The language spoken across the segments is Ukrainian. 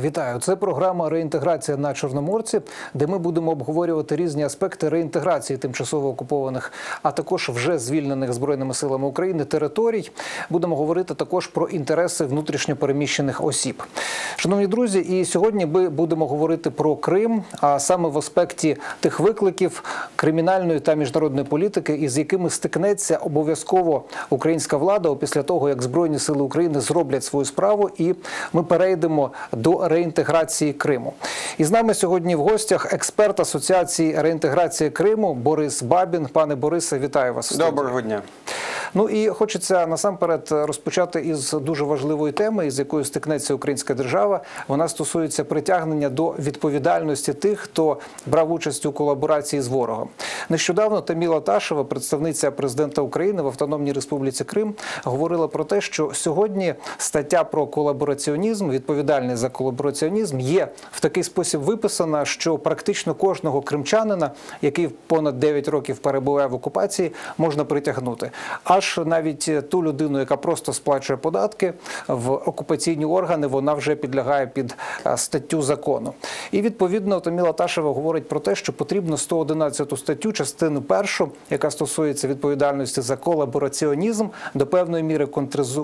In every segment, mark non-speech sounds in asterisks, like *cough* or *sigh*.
Вітаю! Це програма Реінтеграція на Чорноморці, де ми будемо обговорювати різні аспекти реінтеграції тимчасово окупованих, а також вже звільнених збройними силами України територій. Будемо говорити також про інтереси внутрішньопереміщених осіб. Шановні друзі, і сьогодні ми будемо говорити про Крим, а саме в аспекті тих викликів кримінальної та міжнародної політики, із якими стикнеться обов'язково українська влада після того, як збройні сили України зроблять свою справу, і ми перейдемо до реінтеграції Криму. І з нами сьогодні в гостях експерт Асоціації реінтеграції Криму Борис Бабін. Пане Борисе, вітаю вас. Доброго дня. Ну і хочеться насамперед розпочати із дуже важливої теми, із якою стикнеться українська держава. Вона стосується притягнення до відповідальності тих, хто брав участь у колаборації з ворогом. Нещодавно Таміла Ташева, представниця президента України в Автономній Республіці Крим, говорила про те, що сьогодні стаття про колабораціонізм, відповідальність за колабораціонізм, є в такий спосіб виписана, що практично кожного кримчанина, який понад 9 років перебуває в окупації, можна притягнути. Аж навіть ту людину, яка просто сплачує податки в окупаційні органи, вона вже підлягає під е, статтю закону. І відповідно Таміла Ташева говорить про те, що потрібно 111 статтю, частину першу, яка стосується відповідальності за колабораціонізм, до певної міри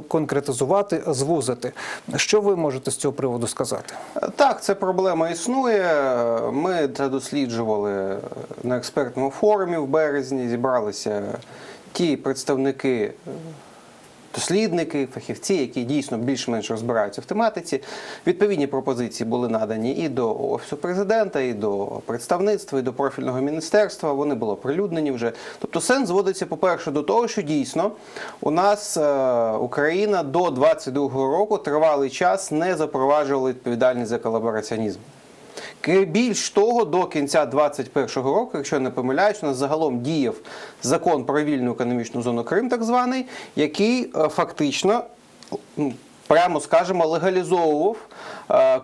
конкретизувати, звузити. Що ви можете з цього приводу сказати? Так, ця проблема існує. Ми це досліджували на експертному форумі в березні. Зібралися ті представники. Дослідники, фахівці, які дійсно більш-менш розбираються в тематиці, відповідні пропозиції були надані і до офісу президента, і до представництва, і до профільного міністерства. Вони були оприлюднені вже. Тобто, сенс зводиться, по-перше, до того, що дійсно у нас е, Україна до 22-го року тривалий час не запроваджувала відповідальність за колабораціонізм. Більш того, до кінця 2021 року, якщо не помиляюсь, у нас загалом діяв закон про вільну економічну зону Крим, так званий, який е, фактично, прямо скажемо, легалізовував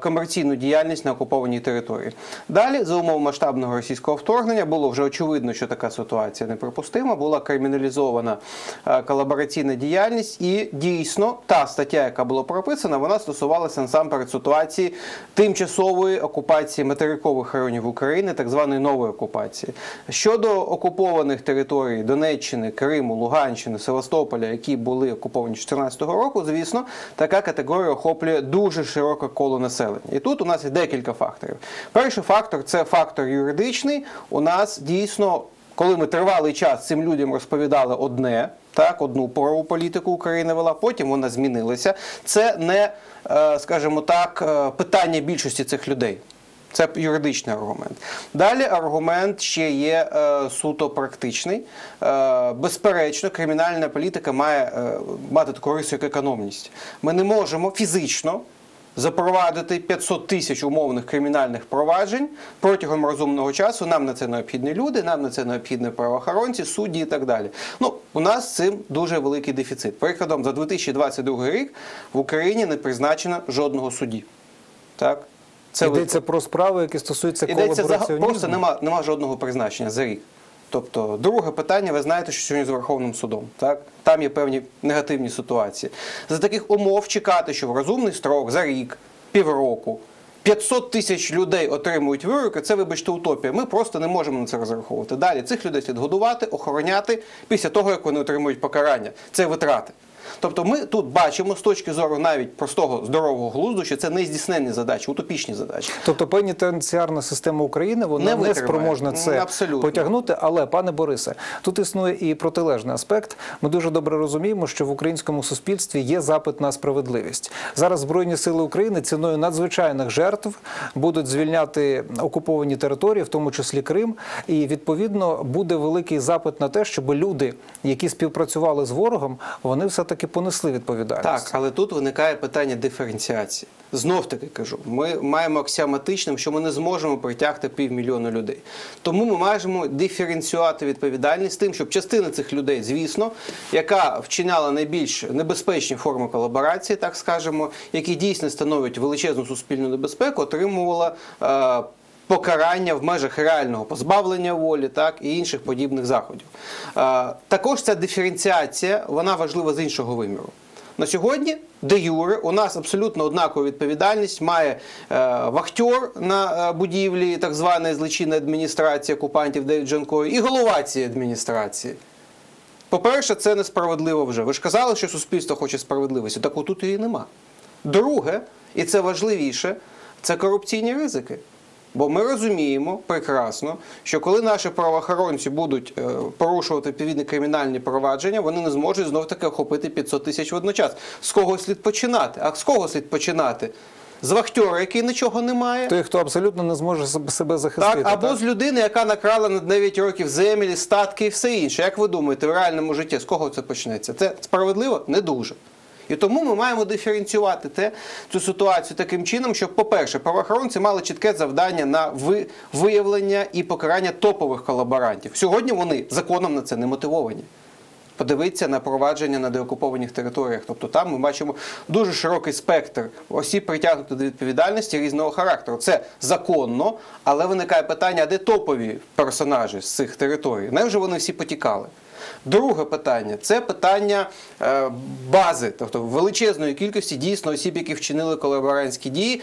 комерційну діяльність на окупованій території. Далі, за умов масштабного російського вторгнення, було вже очевидно, що така ситуація неприпустима. Була криміналізована е, колабораційна діяльність, і дійсно та стаття, яка була прописана, вона стосувалася насамперед ситуації тимчасової окупації материкових районів України, так званої нової окупації. Щодо окупованих територій Донеччини, Криму, Луганщини, Севастополя, які були окуповані 2014 року, звісно, така категорія охоплює дуже широке коло населення. І тут у нас є декілька факторів. Перший фактор це фактор юридичний. У нас дійсно. Коли ми тривалий час цим людям розповідали одне, так, одну правову політику Україна вела, потім вона змінилася. Це не, е, скажімо так, е, питання більшості цих людей. Це юридичний аргумент. Далі аргумент ще є е, суто практичний. Е, безперечно, кримінальна політика має е, мати таку рису, як економність. Ми не можемо фізично запровадити 500 тисяч умовних кримінальних проваджень протягом розумного часу. Нам на це необхідні люди, нам на це необхідні правоохоронці, судді і так далі. Ну, у нас з цим дуже великий дефіцит. Прикладом, за 2022 рік в Україні не призначено жодного судді. Так? Це Йдеться про справи, які стосуються Йдеться за просто нема, нема жодного призначення за рік. Тобто, друге питання, ви знаєте, що сьогодні з Верховним судом. Так? Там є певні негативні ситуації. За таких умов чекати, що в розумний строк за рік, півроку, 500 тисяч людей отримують вироки, це, вибачте, утопія. Ми просто не можемо на це розраховувати. Далі цих людей слід годувати, охороняти після того, як вони отримують покарання. Це витрати. Тобто ми тут бачимо з точки зору навіть простого здорового глузду, що це не здійсненні задачі, утопічні задачі. Тобто пенітенціарна система України вона Не не, спроможна це абсолютно. потягнути. Але, пане Борисе, тут існує і протилежний аспект. Ми дуже добре розуміємо, що в українському суспільстві є запит на справедливість. Зараз збройні сили України ціною надзвичайних жертв будуть звільняти окуповані території, в тому числі Крим. І відповідно буде великий запит на те, щоб люди, які співпрацювали з ворогом, вони все таки понесли відповідальність. Так, але тут виникає питання диференціації. Знов таки кажу, ми маємо аксіоматичним, що ми не зможемо притягти півмільйона людей. Тому ми маємо диференціювати відповідальність тим, щоб частина цих людей, звісно, яка вчиняла найбільш небезпечні форми колаборації, так скажемо, які дійсно становлять величезну суспільну небезпеку, отримувала. Покарання в межах реального позбавлення волі, так і інших подібних заходів. Е, також ця диференціація вона важлива з іншого виміру. На сьогодні де юре у нас абсолютно однакова відповідальність має е, вахтер на е, будівлі так званої злочинної адміністрації окупантів Девід Джанкою і голова цієї адміністрації. По-перше, це несправедливо вже. Ви ж казали, що суспільство хоче справедливості. Так отут її нема. Друге, і це важливіше, це корупційні ризики. Бо ми розуміємо прекрасно, що коли наші правоохоронці будуть е, порушувати відповідні кримінальні провадження, вони не зможуть знов таки охопити 500 тисяч водночас. З кого слід починати? А з кого слід починати? З вахтера, який нічого не має. Той, хто абсолютно не зможе себе- себе захистити. Так, або так? з людини, яка накрала на 9 років землі, статки і все інше. Як ви думаєте, в реальному житті з кого це почнеться? Це справедливо? Не дуже. І тому ми маємо диференціювати те, цю ситуацію таким чином, щоб, по-перше, правоохоронці мали чітке завдання на ви- виявлення і покарання топових колаборантів. Сьогодні вони законом на це не мотивовані. Подивіться на провадження на деокупованих територіях. Тобто там ми бачимо дуже широкий спектр осіб притягнутих до відповідальності різного характеру. Це законно, але виникає питання, де топові персонажі з цих територій? Невже вони всі потікали? Друге питання це питання е, бази, тобто величезної кількості дійсно осіб, які вчинили колаборантські дії.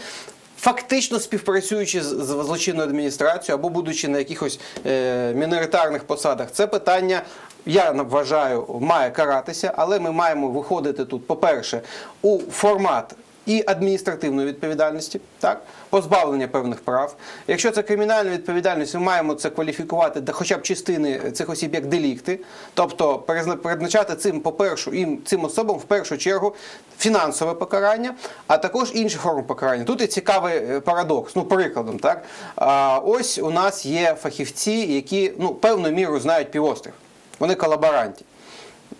Фактично співпрацюючи з злочинною адміністрацією або будучи на якихось е, міноритарних посадах, це питання, я вважаю, має каратися, але ми маємо виходити тут, по-перше, у формат і адміністративної відповідальності, так, позбавлення певних прав. Якщо це кримінальна відповідальність, ми маємо це кваліфікувати до хоча б частини цих осіб як делікти, тобто передбачати цим, по-перше, їм цим особам в першу чергу фінансове покарання, а також інші форми покарання. Тут і цікавий е, парадокс. Ну, прикладом, так а, ось у нас є фахівці, які ну певною мірою знають півострів. Вони колаборанті.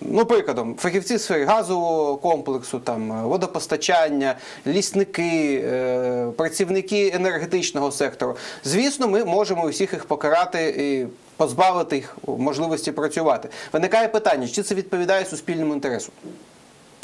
Ну, прикладом, фахівці сфери газового комплексу, там, е, водопостачання, лісники, е, працівники енергетичного сектору. Звісно, ми можемо усіх їх покарати і позбавити їх можливості працювати. Виникає питання, чи це відповідає суспільному інтересу?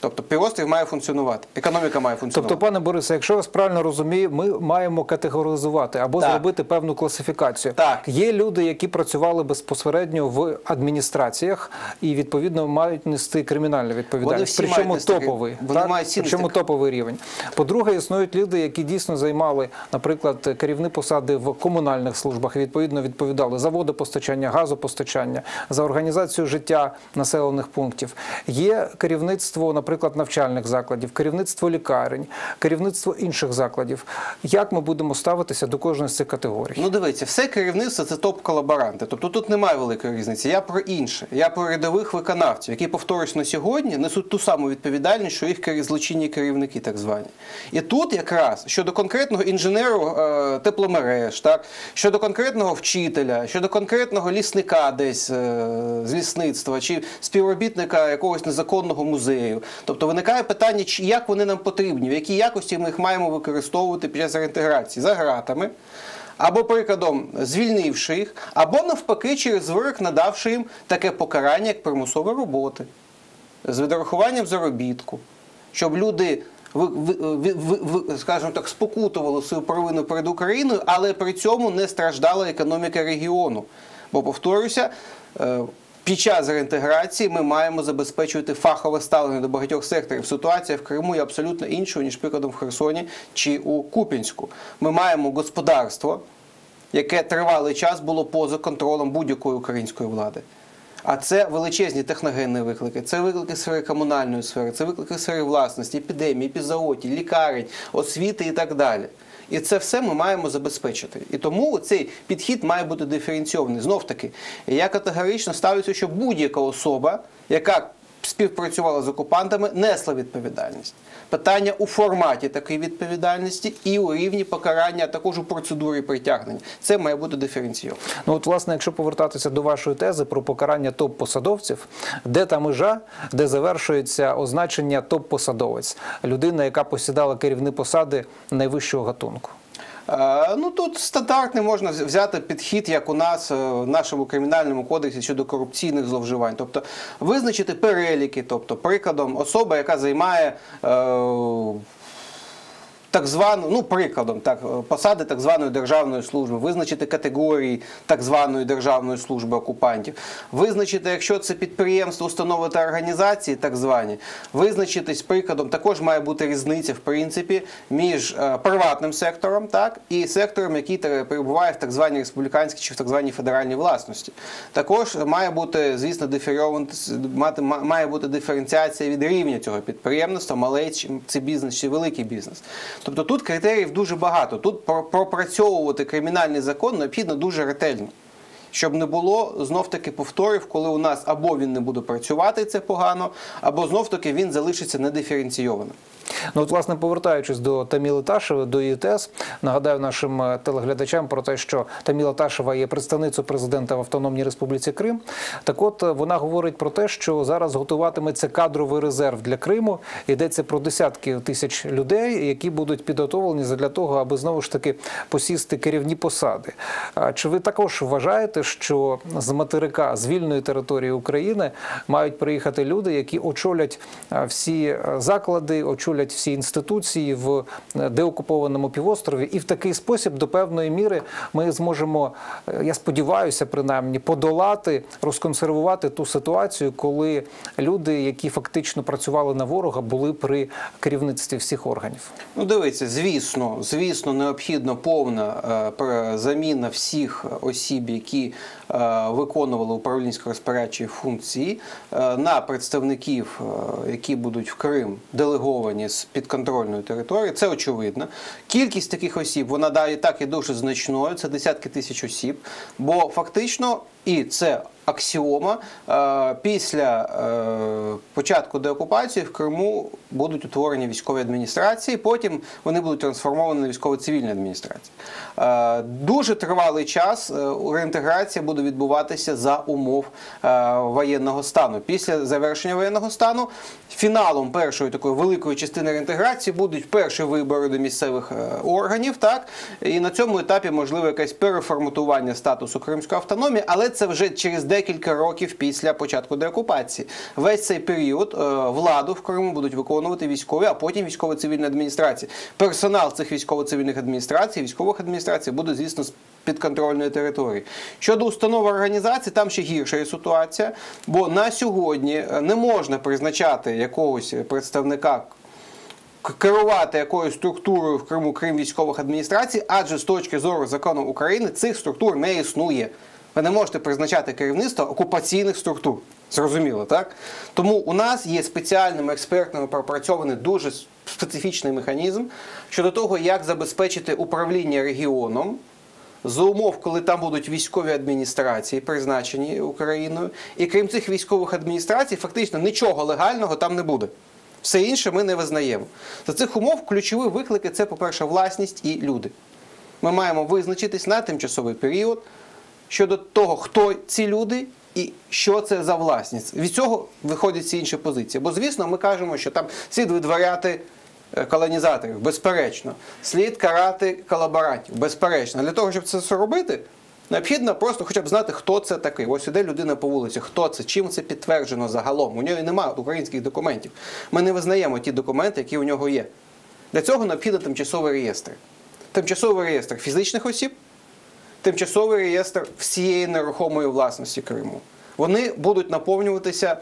Тобто півострів має функціонувати, економіка має функціонувати. Тобто, пане Борисе, якщо я вас правильно розумію, ми маємо категоризувати або Так. зробити певну класифікацію. Так. Є люди, які працювали безпосередньо в адміністраціях і відповідно мають нести кримінальну відповідальність. всі мають Причому нести- топовий, вони так? мають причому топовий рівень. По-друге, існують люди, які дійсно займали, наприклад, керівні посади в комунальних службах. Відповідно, відповідали за водопостачання, газопостачання, за організацію життя населених пунктів. Є керівництво, наприклад, навчальних закладів, керівництво лікарень, керівництво інших закладів. Як ми будемо ставитися до кожної з цих категорій? Ну дивіться, все керівництво це топ-колаборанти. Тобто тут немає великої різниці. Я про інше. Я про рядових виконавців, які, повторюсь, на сьогодні несуть ту саму відповідальність, що їх злочинні керівники, так звані. І тут якраз щодо конкретного інженеру е, тепломереж, так щодо конкретного вчителя, щодо конкретного лісника десь е, з лісництва чи співробітника якогось незаконного музею. Тобто виникає питання, як вони нам потрібні, в якій якості ми їх маємо використовувати під час реінтеграції за гратами або прикладом звільнивши їх, або навпаки через вирок надавши їм таке покарання, як примусові роботи, з відрахуванням заробітку, щоб люди. Скажімо так, спокутували свою провину перед Україною, але при цьому не страждала економіка регіону. Бо, повторюся, е, під час реінтеграції ми маємо забезпечувати фахове ставлення до багатьох секторів. Ситуація в Криму є абсолютно іншою, ніж прикладом в Херсоні чи у Купінську. Ми маємо господарство, яке тривалий час було поза контролем будь-якої української влади. А це величезні техногенні виклики, це виклики сфери комунальної сфери, це виклики сфери власності, епідемії, епізоотій, лікарень, освіти і так далі. І це все ми маємо забезпечити. І тому цей підхід має бути диференційований. Знов таки, я категорично ставлюся, що будь-яка особа, яка співпрацювала з окупантами, несла відповідальність. Питання у форматі такої відповідальності і у рівні покарання, а також у процедурі притягнення. Це має бути диференційовано. Ну от, власне, якщо повертатися до вашої тези про покарання топ-посадовців, де та межа, де завершується означення топ-посадовець, людина, яка посідала керівні посади найвищого гатунку. Е, Ну тут стандартний можна взяти підхід, як у нас е, в нашому кримінальному кодексі щодо корупційних зловживань, тобто визначити переліки, тобто прикладом особа, яка займає е, так звану, ну прикладом, так е, посади так званої державної служби, визначити категорії так званої державної служби окупантів, визначити, якщо це підприємство, установи та організації, так звані, визначитись прикладом. Також має бути різниця в принципі між е, приватним сектором, так і сектором, який перебуває в так званій республіканській чи в так званій федеральній власності. Також має бути, звісно, мати має бути диференціація від рівня цього підприємництва, малий це бізнес чи великий бізнес. Тобто тут критеріїв дуже багато. Тут пропрацьовувати кримінальний закон необхідно дуже ретельно. Щоб не було знов таки повторів, коли у нас або він не буде працювати, це погано, або знов таки він залишиться недиференційованим. Ну, от, власне, повертаючись до Таміли Ташеви, до ЄТС, нагадаю нашим е, телеглядачам про те, що Таміла Ташева є представницею президента в Автономній Республіці Крим. Так от е, вона говорить про те, що зараз готуватиметься кадровий резерв для Криму. Йдеться про десятки тисяч людей, які будуть підготовлені для того, аби знову ж таки посісти керівні посади. Чи ви також вважаєте, що з материка з вільної території України мають приїхати люди, які очолять е, всі заклади, очолять всі інституції в е, деокупованому півострові, і в такий спосіб до певної міри ми зможемо, е, я сподіваюся, принаймні подолати, розконсервувати ту ситуацію, коли люди, які фактично працювали на ворога, були при керівництві всіх органів. Ну, дивіться, звісно, звісно, необхідна повна е, заміна всіх осіб, які е, виконували управлінсько-розпорядчі функції, е, на представників, е, які будуть в Крим делеговані з підконтрольної території. Це очевидно. Кількість таких осіб вона далі так і дуже значною. Це десятки тисяч осіб. Бо фактично, і це аксіома, е, після е, початку деокупації в Криму будуть утворені військові адміністрації, потім вони будуть трансформовані на військово-цивільні адміністрації. Е, Дуже тривалий час реінтеграція буде відбуватися за умов воєнного стану. Після завершення воєнного стану фіналом першої такої великої частини реінтеграції будуть перші вибори до місцевих органів. Так і на цьому етапі можливо якесь переформатування статусу кримської автономії, але це вже через декілька років після початку деокупації. Весь цей період е, владу в Криму будуть виконувати військові, а потім військово-цивільні адміністрації. Персонал цих військово-цивільних адміністрацій, військових адміністрацій буде, звісно, з підконтрольної території. Щодо установи організації, там ще гірша є ситуація, бо на сьогодні е, не можна призначати якогось представника керувати якоюсь структурою в Криму крім військових адміністрацій, адже з точки зору закону України цих структур не існує. Ви не можете призначати керівництво окупаційних структур. Зрозуміло, так? Тому у нас є спеціальними експертами пропрацьований дуже специфічний механізм щодо того, як забезпечити управління регіоном за умов, коли там будуть військові адміністрації, призначені Україною, і крім цих військових адміністрацій, фактично нічого легального там не буде. Все інше ми не визнаємо. За цих умов ключові виклики це, по-перше, власність і люди. Ми маємо визначитись на тимчасовий період щодо того, хто ці люди і що це за власність. Від цього виходять всі інші позиції. Бо, звісно, ми кажемо, що там слід видворяти е, колонізаторів, безперечно, слід карати колаборантів, безперечно. Для того, щоб це все робити, необхідно просто хоча б знати, хто це такий. Ось іде людина по вулиці, хто це, чим це підтверджено загалом. У нього немає українських документів. Ми не визнаємо ті документи, які у нього є. Для цього необхідно тимчасовий реєстр. Тимчасовий реєстр фізичних осіб, тимчасовий реєстр всієї нерухомої власності Криму. Вони будуть наповнюватися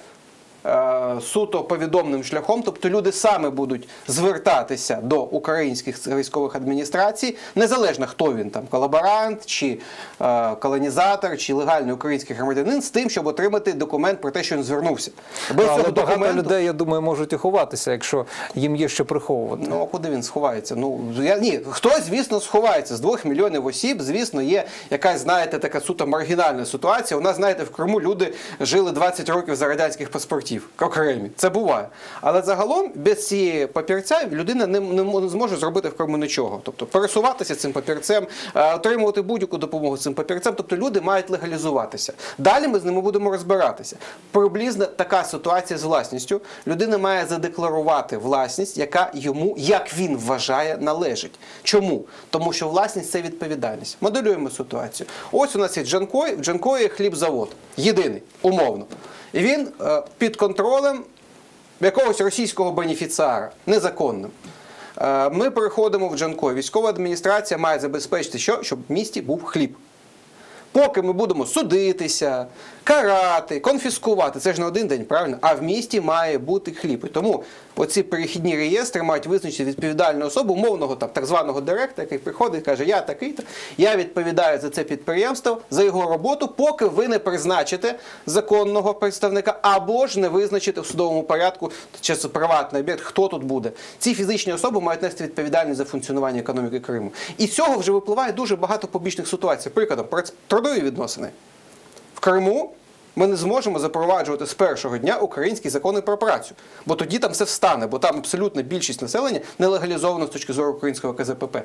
суто повідомним шляхом, тобто люди саме будуть звертатися до українських військових адміністрацій, незалежно хто він там, колаборант, чи е, колонізатор, чи легальний український громадянин, з тим, щоб отримати документ про те, що він звернувся. Без Але цього багато документу людей, я думаю, можуть і ховатися, якщо їм є що приховувати. Ну, а куди він сховається? Ну, я, ні, хтось, звісно, сховається. З двох мільйонів осіб, звісно, є якась, знаєте, така суто маргінальна ситуація. У нас, знаєте, в Криму люди жили 20 років за радянських паспортів. Окремі. Це буває. Але загалом без цієї папірця людина не, не, зможе зробити в Криму нічого. Тобто пересуватися цим папірцем, е, отримувати будь-яку допомогу цим папірцем. Тобто люди мають легалізуватися. Далі ми з ними будемо розбиратися. Приблизно така ситуація з власністю. Людина має задекларувати власність, яка йому, як він вважає, належить. Чому? Тому що власність це відповідальність. Моделюємо ситуацію. Ось у нас є Джанкой, в Джанкої хлібзавод. Єдиний, умовно. Він е, під контролем якогось російського бенефіціара, незаконним. Е, Ми переходимо в Джанкой. Військова адміністрація має забезпечити, що? щоб в місті був хліб. Поки ми будемо судитися, карати, конфіскувати, це ж не один день, правильно? А в місті має бути хліб. І тому оці перехідні реєстри мають визначити відповідальну особу, умовного там так званого директора, який приходить і каже, я такий-то, я відповідаю за це підприємство, за його роботу, поки ви не призначите законного представника або ж не визначите в судовому порядку чи приватний об'єкт, хто тут буде. Ці фізичні особи мають нести відповідальність за функціонування економіки Криму. І з цього вже випливає дуже багато побічних ситуацій. Прикладом, прац- трудові відносини. В Криму ми не зможемо запроваджувати з першого дня українські закони про працю, бо тоді там все встане, бо там абсолютна більшість населення не легалізовано з точки зору українського КЗПП.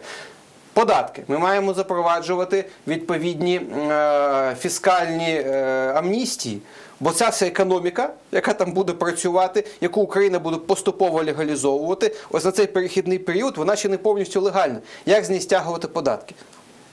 Податки ми маємо запроваджувати відповідні е, фіскальні е, амністії. Бо ця вся економіка, яка там буде працювати, яку Україна буде поступово легалізовувати, ось на цей перехідний період вона ще не повністю легальна. Як з неї стягувати податки?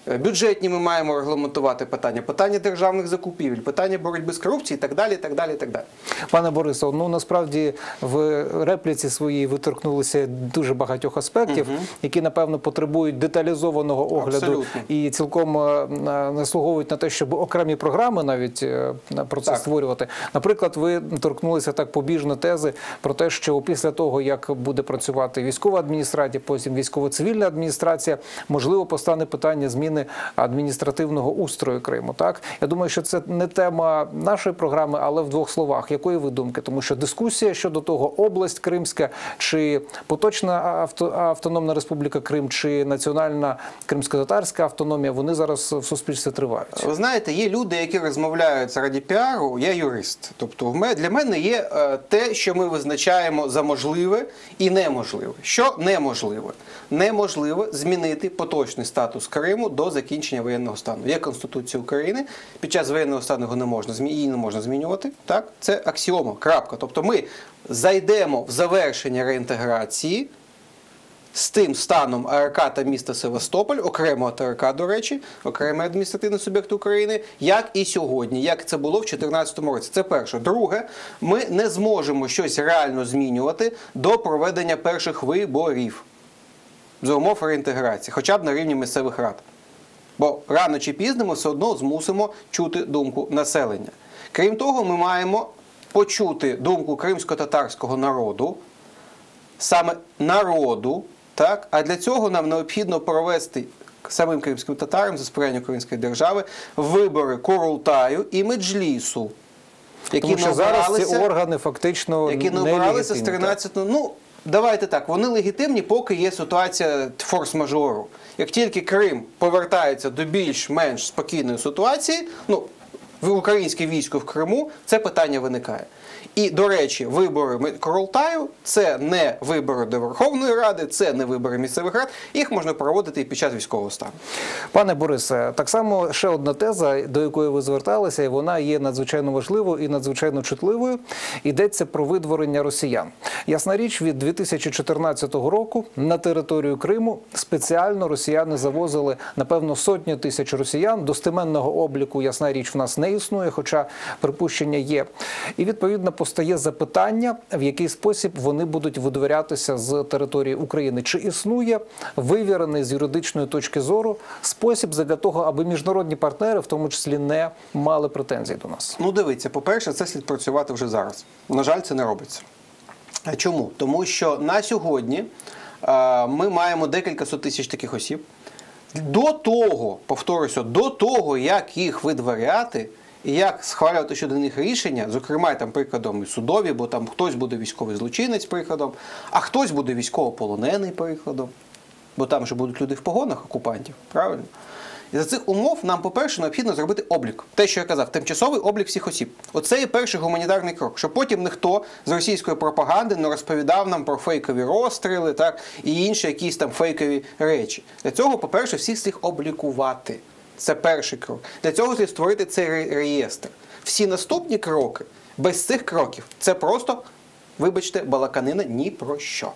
Е, Бюджетні ми маємо регламентувати питання, питання державних закупівель, питання боротьби з корупцією і так далі. і так далі, і так далі. Пане Борисо, ну насправді в репліці своїй ви торкнулися дуже багатьох аспектів, які напевно потребують деталізованого огляду Абсолютно. і цілком е, на- на те, щоб окремі програми навіть е, про це Так. створювати. Наприклад, ви торкнулися так побіжно тези про те, що після того як буде працювати військова адміністрація, потім військово-цивільна адміністрація, можливо, постане питання зміни адміністративного устрою Криму. Так я думаю, що це не тема нашої програми, але в двох словах. Якої ви думки? Тому що дискусія щодо того, область Кримська чи поточна автономна республіка Крим, чи національна кримсько-татарська автономія, вони зараз в суспільстві тривають. Ви знаєте, є люди, які розмовляють заради піару. Я юрист. Тобто, для мене є е, те, що ми визначаємо за можливе і неможливе. Що неможливе? Неможливо змінити поточний статус Криму до закінчення воєнного стану. Є Конституція України. Під час воєнного стану його не можна змі- її не можна змінювати. Так, це аксіома. Крапка. Тобто, ми зайдемо в завершення реінтеграції з тим станом АРК та міста Севастополь, окремо АРК, до речі, окремий адміністративний суб'єкт України, як і сьогодні, як це було в 2014 році. Це перше. Друге, ми не зможемо щось реально змінювати до проведення перших виборів за умов реінтеграції, хоча б на рівні місцевих рад. Бо рано чи пізно ми все одно змусимо чути думку населення. Крім того, ми маємо почути думку кримсько-татарського народу, саме народу, так? а для цього нам необхідно провести самим кримським татарам за сприяння української держави вибори Курултаю і Меджлісу, які Тому що зараз ці органи фактично які не обиралися з нелегітимні, так? 13 Ну, давайте так, вони легітимні, поки є ситуація форс-мажору. Як тільки Крим повертається до більш-менш спокійної ситуації, ну, українське військо в Криму, це питання виникає. І, до речі, вибори Королтаю це не вибори до Верховної Ради, це не вибори місцевих рад. Їх можна проводити і під час військового стану. Пане Борисе, так само ще одна теза, до якої ви зверталися, і вона є надзвичайно важливою і надзвичайно чутливою. Йдеться про видворення росіян. Ясна річ, від 2014 року на територію Криму спеціально росіяни завозили напевно сотні тисяч росіян. Достеменного обліку, ясна річ, в нас не існує, хоча припущення є. І відповідно постає запитання, в який спосіб вони будуть видворятися з території України. Чи існує вивірений з юридичної точки зору спосіб для того, аби міжнародні партнери, в тому числі, не мали претензій до нас? Ну, дивіться, по-перше, це слід працювати вже зараз. На жаль, це не робиться. Чому? Тому що на сьогодні ми маємо декілька сот тисяч таких осіб. До того, повторюся, до того, як їх видворяти і як схвалювати щодо них рішення, зокрема там прикладом і судові, бо там хтось буде військовий злочинець прикладом, а хтось буде військовополонений прикладом, бо там же будуть люди в погонах окупантів, правильно? І за цих умов нам, по-перше, необхідно зробити облік. Те, що я казав, тимчасовий облік всіх осіб. Оце є перший гуманітарний крок, щоб потім ніхто з російської пропаганди не розповідав нам про фейкові розстріли, так і інші якісь там фейкові речі. Для цього, по-перше, всіх слід облікувати. Це перший крок. Для цього слід створити цей реєстр. Всі наступні кроки без цих кроків це просто, вибачте, балаканина ні про що.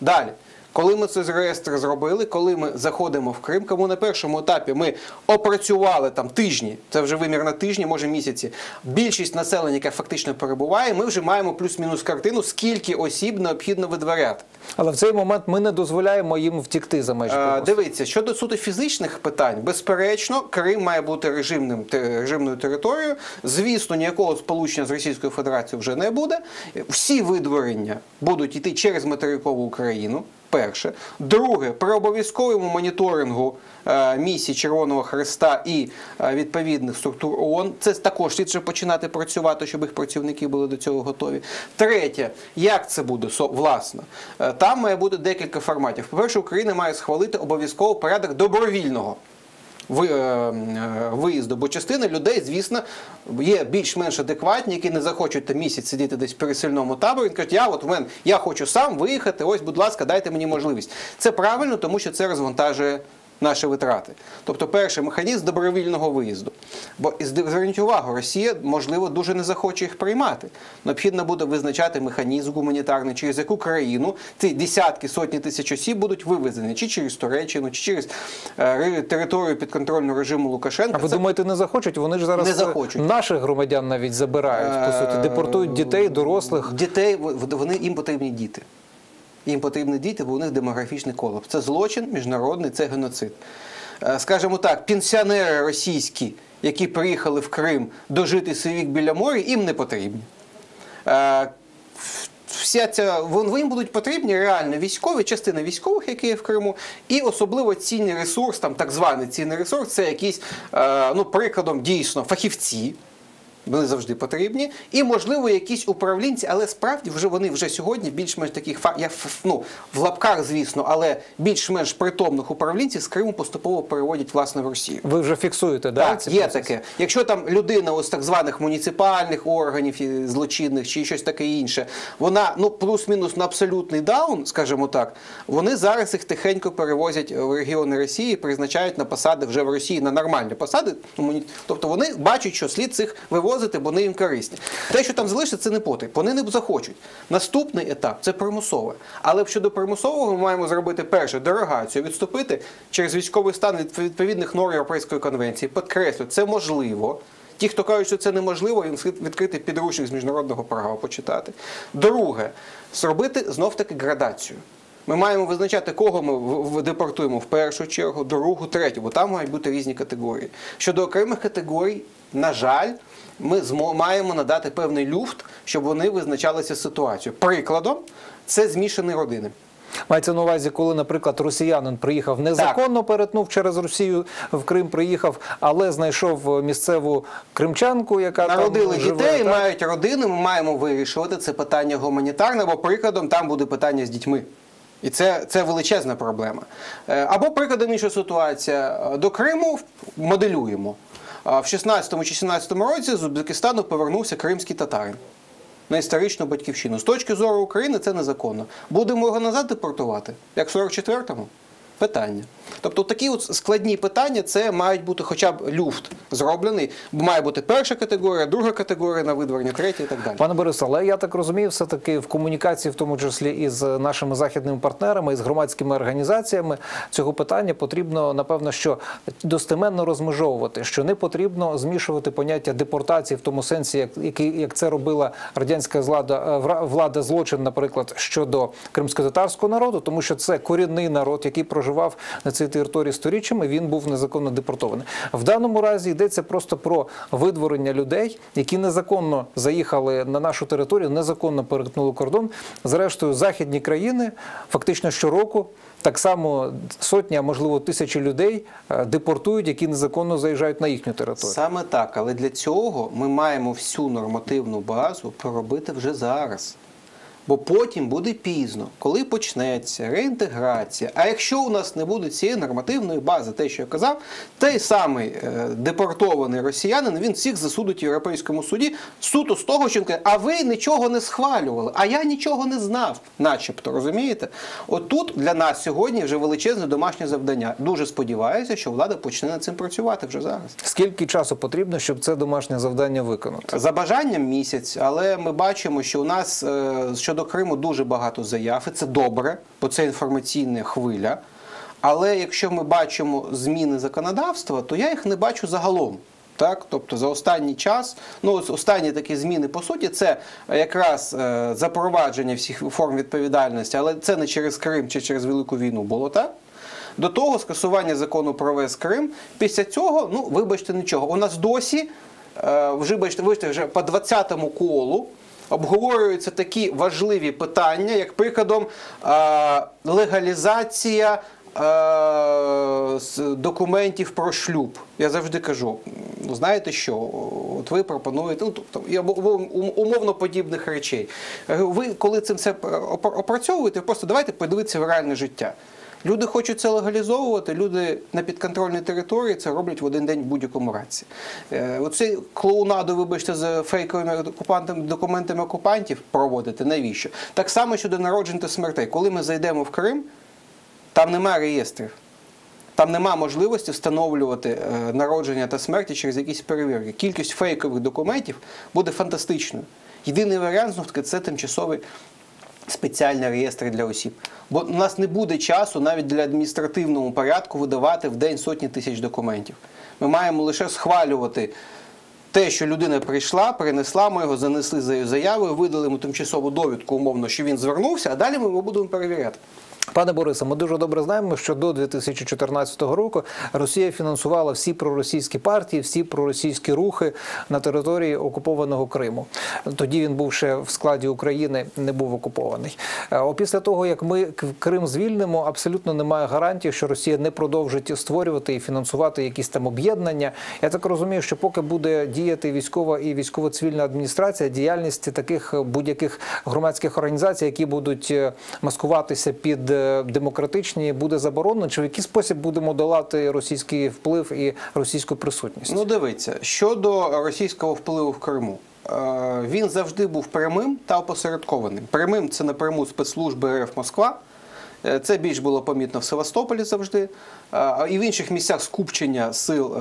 Далі. Коли ми цей реєстр зробили, коли ми заходимо в Крим, кому на першому етапі ми опрацювали там тижні, це вже вимір на тижні, може місяці. Більшість населення, яке фактично перебуває, ми вже маємо плюс-мінус картину, скільки осіб необхідно видворяти. Але в цей момент ми не дозволяємо їм втікти за межі Е, того. Дивіться, щодо суто фізичних питань, безперечно, Крим має бути режимним режимною територією. Звісно, ніякого сполучення з Російською Федерацією вже не буде. Всі видворення будуть йти через материкову Україну. Перше, друге, при обов'язковому моніторингу е, місії Червоного Хреста і е, відповідних структур ООН. Це також слід починати працювати, щоб їх працівники були до цього готові. Третє, як це буде власне? Е, Там має бути декілька форматів. По-перше, Україна має схвалити обов'язково порядок добровільного виїзду, бо частина людей, звісно, є більш-менш адекватні, які не захочуть там місяць сидіти десь в пересильному таборі. Він кажуть, я от в мене я хочу сам виїхати. Ось, будь ласка, дайте мені можливість. Це правильно, тому що це розвантажує. Наші витрати, тобто перший механізм добровільного виїзду. Бо зверніть увагу, Росія можливо дуже не захоче їх приймати. Необхідно буде визначати механізм гуманітарний, через яку країну ці десятки сотні тисяч осіб будуть вивезені, чи через Туреччину, чи через е, територію підконтрольну режиму Лукашенка. А ви Це- думаєте, не захочуть? Вони ж зараз Не е, захочуть. наших громадян навіть забирають, по суті, депортують дітей, дорослих. Дітей вони їм потрібні діти. Їм потрібні діти, бо у них демографічний колапс. Це злочин міжнародний, це геноцид. Е, Скажімо так, пенсіонери російські, які приїхали в Крим дожити свій вік біля моря, їм не потрібні. Е, Вся ця вон їм будуть потрібні реально військові, частина військових, які є в Криму, і особливо цінний ресурс, там так званий цінний ресурс, це якісь, е, ну, прикладом дійсно фахівці. Вони завжди потрібні, і можливо якісь управлінці, але справді вже вони вже сьогодні більш-менш таких ну, в лапках, звісно, але більш-менш притомних управлінців з Криму поступово переводять власне в Росію. Ви вже фіксуєте, да, Так, ці є таке. Якщо там людина ось так званих муніципальних органів злочинних чи щось таке інше, вона ну плюс-мінус на абсолютний даун, скажімо так, вони зараз їх тихенько перевозять в регіони Росії, призначають на посади вже в Росії на нормальні посади. Ну, Тобто вони бачать, що слід цих вивозити, бо вони їм корисні. Те, що там залишиться, це не потріб. Вони не захочуть. Наступний етап це примусове. Але щодо примусового ми маємо зробити перше дерогацію, відступити через військовий стан від відповідних норм Європейської конвенції. Підкреслю, це можливо. Ті, хто кажуть, що це неможливо, їм відкрити підручник з міжнародного права, почитати. Друге, зробити знов-таки градацію. Ми маємо визначати, кого ми депортуємо в першу чергу, другу, третю, бо там мають бути різні категорії. Щодо окремих категорій, на жаль, ми маємо надати певний люфт, щоб вони визначалися ситуацією. Прикладом, це змішані родини. Мається на увазі, коли, наприклад, росіянин приїхав незаконно, перетнув через Росію в Крим, приїхав, але знайшов місцеву кримчанку, яка Народили там живе, дітей, так? мають родини. Ми маємо вирішувати це питання гуманітарне, бо прикладом там буде питання з дітьми. І це, це величезна проблема. Е, Або прикладом інша ситуація. Е, До Криму моделюємо. В 16 чи 17 році з Узбекистану повернувся кримський татарин на історичну батьківщину. З точки зору України це незаконно. Будемо його назад депортувати, як в 44-му? Питання. Тобто такі от складні питання це мають бути хоча б люфт зроблений. Має бути перша категорія, друга категорія на видворення, третя і так далі. Пане Борисе, але я так розумію, все-таки в комунікації, в тому числі із нашими західними партнерами, із громадськими організаціями, цього питання потрібно, напевно, що достеменно розмежовувати, що не потрібно змішувати поняття депортації в тому сенсі, як, як це робила радянська влада, е, влада злочин, наприклад, щодо кримсько-татарського народу, тому що це корінний народ, який проживав на цій території сторіччями, він був незаконно депортований. В даному разі йдеться просто про видворення людей, які незаконно заїхали на нашу територію, незаконно перетнули кордон. Зрештою, західні країни фактично щороку. Так само сотні, а можливо тисячі людей е, депортують, які незаконно заїжджають на їхню територію. Саме так, але для цього ми маємо всю нормативну базу проробити вже зараз. Бо потім буде пізно, коли почнеться реінтеграція. А якщо у нас не буде цієї нормативної бази, те, що я казав, той самий е, депортований росіянин, він всіх засудить в Європейському суді суто з того, що він каже, а ви нічого не схвалювали, а я нічого не знав, начебто, розумієте? Отут для нас сьогодні вже величезне домашнє завдання. Дуже сподіваюся, що влада почне над цим працювати вже зараз. Скільки часу потрібно, щоб це домашнє завдання виконати? За бажанням місяць, але ми бачимо, що у нас е, щодо Криму дуже багато заяв, і це добре, бо це інформаційна хвиля. Але якщо ми бачимо зміни законодавства, то я їх не бачу загалом. Так, тобто за останній час, ну останні такі зміни по суті, це якраз е, запровадження всіх форм відповідальності, але це не через Крим чи через Велику війну було так. До того скасування закону про весь Крим. Після цього, ну вибачте, нічого. У нас досі е, вже бачите, вибачте, вже по 20-му колу обговорюються такі важливі питання, як прикладом е, легалізація. е, документів про шлюб. Я завжди кажу: ну, знаєте що, от ви пропонуєте, ну тобто умовно подібних речей. Ви коли цим все опра- опрацьовуєте, просто давайте подивитися в реальне життя. Люди хочуть це легалізовувати, люди на підконтрольній території це роблять в один день в будь-якому раці. Е, Оцей клоунаду, вибачте, з фейковими документами окупантів проводити, навіщо? Так само щодо народжень та смертей. Коли ми зайдемо в Крим, там немає реєстрів. Там нема можливості встановлювати е, народження та смерті через якісь перевірки. Кількість фейкових документів буде фантастичною. Єдиний варіант знов таки це тимчасові спеціальні реєстри для осіб. Бо у нас не буде часу навіть для адміністративного порядку видавати в день сотні тисяч документів. Ми маємо лише схвалювати. Те, що людина прийшла, принесла, ми його занесли за заявою, видали йому тимчасову довідку, умовно, що він звернувся, а далі ми його будемо перевіряти. Пане Борисе, ми дуже добре знаємо, що до 2014 року Росія фінансувала всі проросійські партії, всі проросійські рухи на території окупованого Криму. Тоді він був ще в складі України, не був окупований. Е, О, Після того, як ми Крим звільнимо, абсолютно немає гарантії, що Росія не продовжить створювати і фінансувати якісь там об'єднання. Я так розумію, що поки буде діяти військова і військово-цивільна адміністрація, діяльність таких будь-яких громадських організацій, які будуть е, маскуватися під е, демократичні, буде заборонено. Чи в який спосіб будемо долати російський вплив і російську присутність? Ну, дивіться, щодо російського впливу в Криму. Е, Він завжди був прямим та опосередкованим. Прямим це напряму спецслужби РФ Москва. Е, Це більш було помітно в Севастополі завжди. Е, і в інших місцях скупчення сил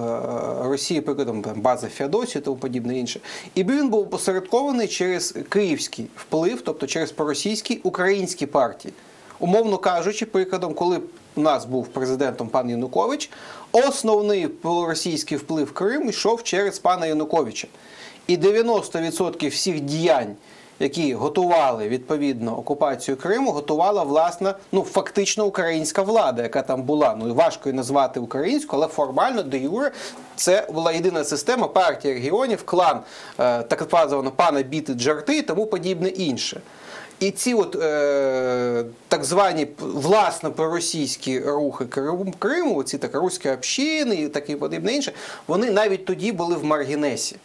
Росії, прикладом база Феодосії, тому подібне інше. І він був опосередкований через київський вплив, тобто через проросійські українські партії. Умовно кажучи, прикладом, коли у нас був президентом пан Янукович, основний проросійський вплив в Крим йшов через пана Януковича. І 90% всіх діянь, які готували відповідно окупацію Криму, готувала власна, ну фактично українська влада, яка там була. Ну важко її назвати українську, але формально де юре це була єдина система партія регіонів, клан е, так званого пана Біти Джарти тому подібне інше. І ці от е, так звані власно проросійські рухи Крим- Криму, ці так руські общини і таке подібне інше, вони навіть тоді були в маргінесі.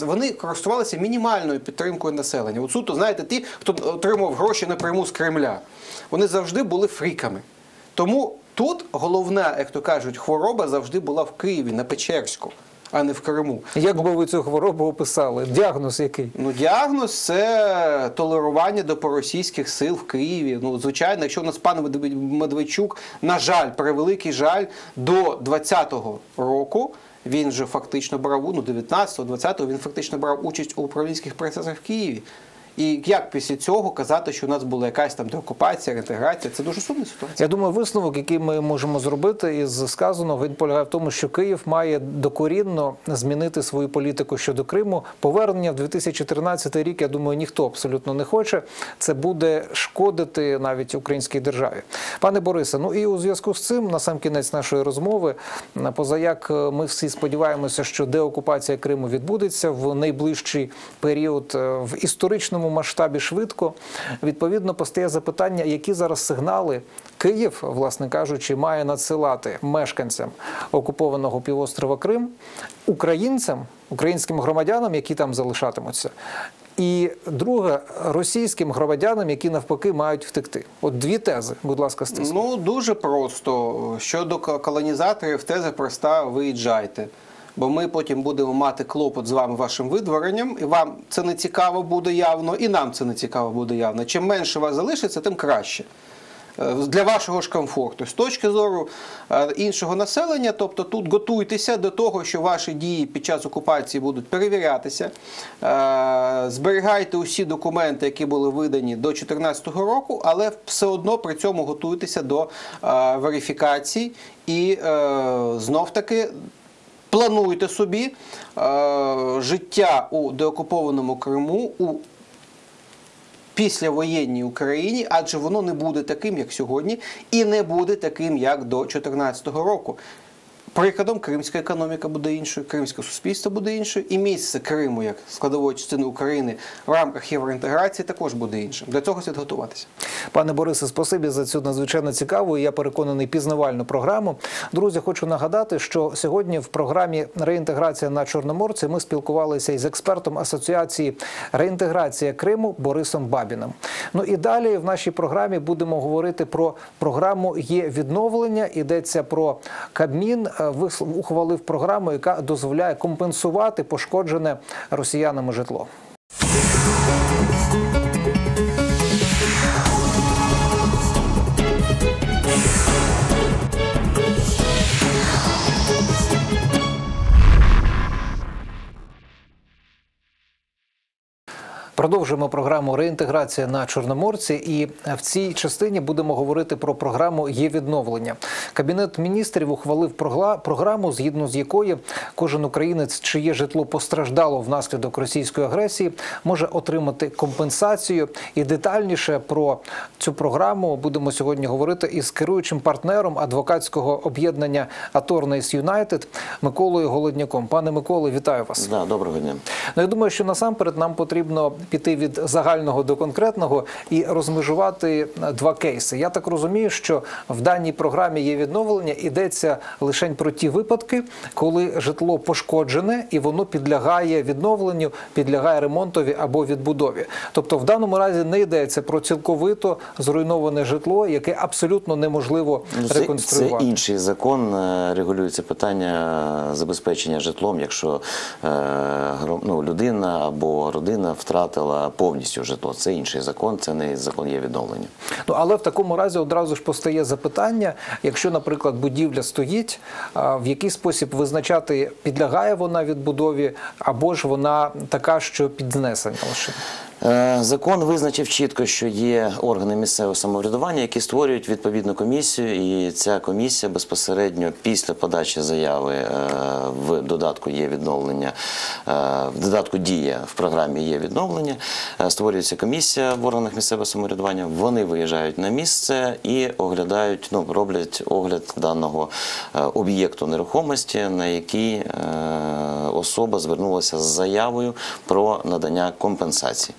Вони користувалися мінімальною підтримкою населення. От суто, знаєте, ті, хто отримав гроші напряму з Кремля, вони завжди були фріками. Тому тут головна, як то кажуть, хвороба завжди була в Києві, на Печерську, а не в Криму. Як би ви цю хворобу описали? Діагноз який? Ну, діагноз це толерування до проросійських сил в Києві. Ну, звичайно, якщо у нас пан Медведчук, на жаль, превеликий жаль, до 20-го року він же фактично брав, ну, 19-го, 20-го, він фактично брав участь у управлінських процесах в Києві. І як після цього казати, що у нас була якась там деокупація, реінтеграція, це дуже сумна ситуація. Я думаю, висновок, який ми можемо зробити із сказаного, він полягає в тому, що Київ має докорінно змінити свою політику щодо Криму. Повернення в 2014 рік, я думаю, ніхто абсолютно не хоче. Це буде шкодити навіть українській державі. Пане Борисе, ну і у зв'язку з цим, на сам кінець нашої розмови, позаяк е, ми всі сподіваємося, що деокупація Криму відбудеться в найближчий період е, в історичному масштабі швидко. Відповідно, постає запитання, які зараз сигнали Київ, власне кажучи, має надсилати мешканцям окупованого півострова Крим, українцям, українським громадянам, які там залишатимуться. І друге російським громадянам, які навпаки мають втекти. От дві тези, будь ласка, стисніть. Ну дуже просто. Щодо колонізаторів, теза проста: виїжджайте. Бо ми потім будемо мати клопот з вами вашим видворенням, і вам це не цікаво буде явно, і нам це не цікаво буде явно. Чим менше вас залишиться, тим краще. е, для вашого ж комфорту. З точки зору е, іншого населення, тобто тут готуйтеся до того, що ваші дії під час окупації будуть перевірятися. Е, Зберігайте усі документи, які були видані до 2014 року, але все одно при цьому готуйтеся до верифікації і знов таки плануйте собі е, життя у деокупованому Криму у післявоєнній Україні, адже воно не буде таким, як сьогодні, і не буде таким, як до 2014 року. Прикладом, кримська економіка буде іншою, кримське суспільство буде іншою, і місце Криму як складової частини України в рамках євроінтеграції також буде іншим. Для цього слід готуватися. Пане Борисе, спасибі за цю надзвичайно цікаву. і, Я переконаний пізнавальну програму. Друзі, хочу нагадати, що сьогодні в програмі реінтеграція на Чорноморці ми спілкувалися із експертом асоціації реінтеграція Криму Борисом Бабіним. Ну і далі в нашій програмі будемо говорити про програму є відновлення. Йдеться про Кабмін. Е, ухвалив програму, яка дозволяє компенсувати пошкоджене росіянами житло. Продовжуємо програму реінтеграція на Чорноморці, і в цій частині будемо говорити про програму є відновлення. Кабінет міністрів ухвалив програму, згідно з якої кожен українець, чиє житло постраждало внаслідок російської агресії, може отримати компенсацію. І детальніше про цю програму будемо сьогодні говорити із керуючим партнером адвокатського об'єднання Аторнейс Юнайтед Миколою Голодняком. Пане Миколо, вітаю вас. Да, доброго дня. Ну, я думаю, що насамперед нам потрібно піти від загального до конкретного і розмежувати е, два кейси. Я так розумію, що в даній програмі є відновлення, йдеться лише про ті випадки, коли житло пошкоджене і воно підлягає відновленню, підлягає ремонтові або відбудові. Тобто, в даному разі не йдеться про цілковито зруйноване житло, яке абсолютно неможливо Ну, це, це інший закон. е, Регулюється питання забезпечення житлом, якщо е, ну, людина або родина втратила повністю житло. Це інший закон, це не закон є відновлення. Ну але в такому разі одразу ж постає запитання: якщо, наприклад, будівля стоїть, в який спосіб визначати, підлягає вона відбудові, або ж вона така, що під знесення лише. Е, Закон визначив чітко, що є органи місцевого самоврядування, які створюють відповідну комісію, і ця комісія безпосередньо після подачі заяви е, в додатку є відновлення, е, в додатку дія в програмі є відновлення. Створюється комісія в органах місцевого самоврядування. Вони виїжджають на місце і оглядають, ну роблять огляд даного об'єкту нерухомості, на який особа звернулася з заявою про надання компенсації.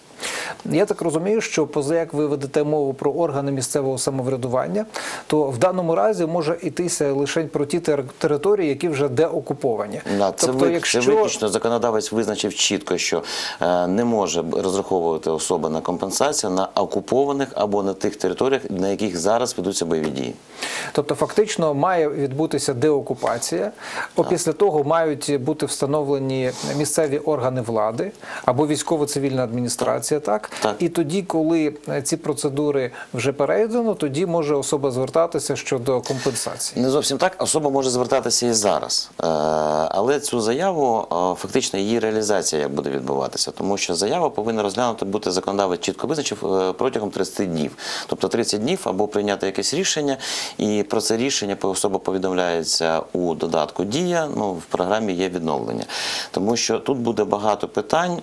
Я так розумію, що поза як ви ведете мову про органи місцевого самоврядування, то в даному разі може йтися лише про ті території, які вже деокуповані. Да, це, тобто, ви- якщо це виключно законодавець визначив чітко, що е, не може розраховувати особа на компенсацію на окупованих або на тих територіях, на яких зараз ведуться бойові дії. Тобто, фактично має відбутися деокупація. Опісля того мають бути встановлені місцеві органи влади або військово-цивільна адміністрація. Так? Так. і тоді, коли е, ці процедури вже перейдено, тоді може особа звертатися щодо компенсації. Не зовсім так. Особа може звертатися і зараз, Е, але цю заяву е, фактично її реалізація як буде відбуватися, тому що заява повинна розглянути бути законодавець чітко визначив протягом 30 днів. Тобто 30 днів або прийняти якесь рішення, і про це рішення особа повідомляється у додатку Дія. Ну в програмі є відновлення, тому що тут буде багато питань,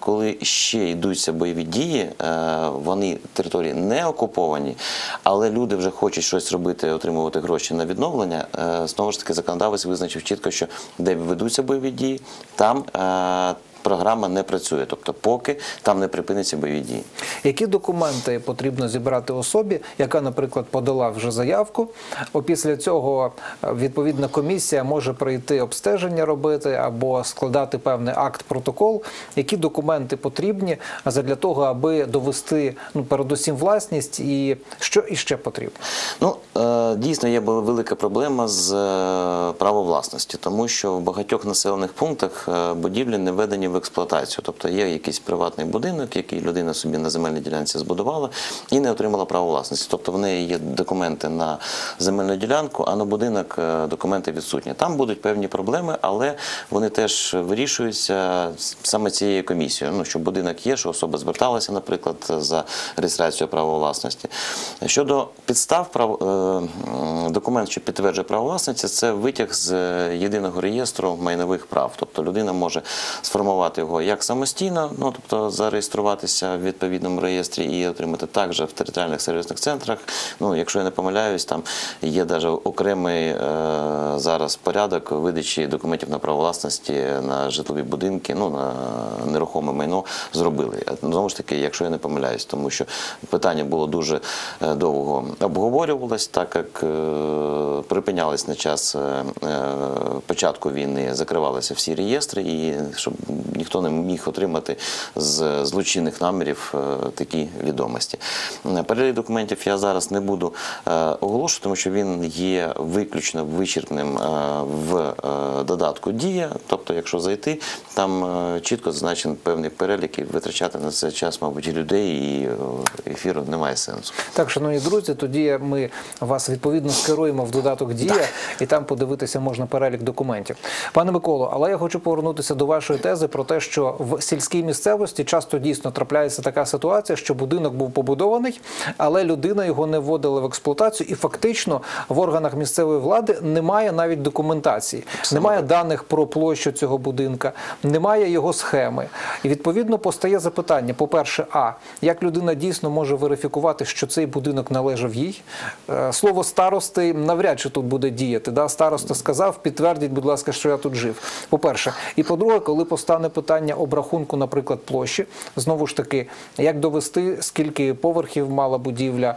коли ще йдуться бойові дії, е, вони території не окуповані, але люди вже хочуть щось робити, отримувати гроші на відновлення. Е, Знову ж таки, законодавець визначив чітко, що де ведуться бойові дії, там е, програма не працює. Тобто, поки там не припиняться бойові дії. Які документи потрібно зібрати особі, яка, наприклад, подала вже заявку? Опісля цього е, відповідна комісія може прийти обстеження робити або складати певний акт, протокол. Які документи потрібні для того, аби довести ну передусім власність, і що іще потрібно? Ну е, дійсно є велика проблема з е, правом власності, тому що в багатьох населених пунктах будівлі не введені в експлуатацію. Тобто є якийсь приватний будинок, який людина собі на земельній ділянці збудувала і не отримала право власності. Тобто в неї є документи на земельну ділянку, а на будинок е, документи відсутні. Там будуть певні проблеми, але вони теж вирішуються саме цією комісією. Ну, що будинок є, що особа зверталася, наприклад, за реєстрацією права власності. Щодо підстав е, документ, що підтверджує право власності, це витяг з е, єдиного реєстру майнових прав. Тобто людина може сформувати його як самостійно, ну тобто зареєструватися в відповідному реєстрі і отримати також в територіальних сервісних центрах. Ну, якщо я не помиляюсь, там є навіть окремий е, зараз порядок видачі документів на право власності на житлові будинки, ну на нерухоме майно зробили. Знову ж таки, якщо я не помиляюсь, тому що питання було дуже е, довго обговорювалось, так як е, припинялись на час е, е, початку війни, закривалися всі реєстри, і щоб ніхто не міг отримати з злочинних намірів е, такі відомості. Е, Перелік документів я зараз не буду е, оголошувати, тому що він є виключно вичерпним в додатку Дія. Тобто, якщо зайти, там чітко зазначений певний перелік і витрачати на це час, мабуть, людей, і ефіру немає сенсу. Так, шановні друзі, тоді ми вас відповідно скеруємо в додаток Дія, і там подивитися можна перелік документів. Пане Миколо, але я хочу повернутися до вашої тези про те, що в сільській місцевості часто дійсно трапляється така ситуація, що будинок був побудований, але людина його не вводила в експлуатацію, і фактично в органах місцевої влади немає навіть документації, немає даних про площу цього будинка, немає його схеми. І відповідно постає запитання: по-перше, а як людина дійсно може верифікувати, що цей будинок належав їй? Е, Слово старости навряд чи тут буде діяти. Да? Староста сказав, підтвердіть, будь ласка, що я тут жив. По-перше, і по-друге, коли постане питання обрахунку, наприклад, площі, знову ж таки, як довести, скільки поверхів мала будівля,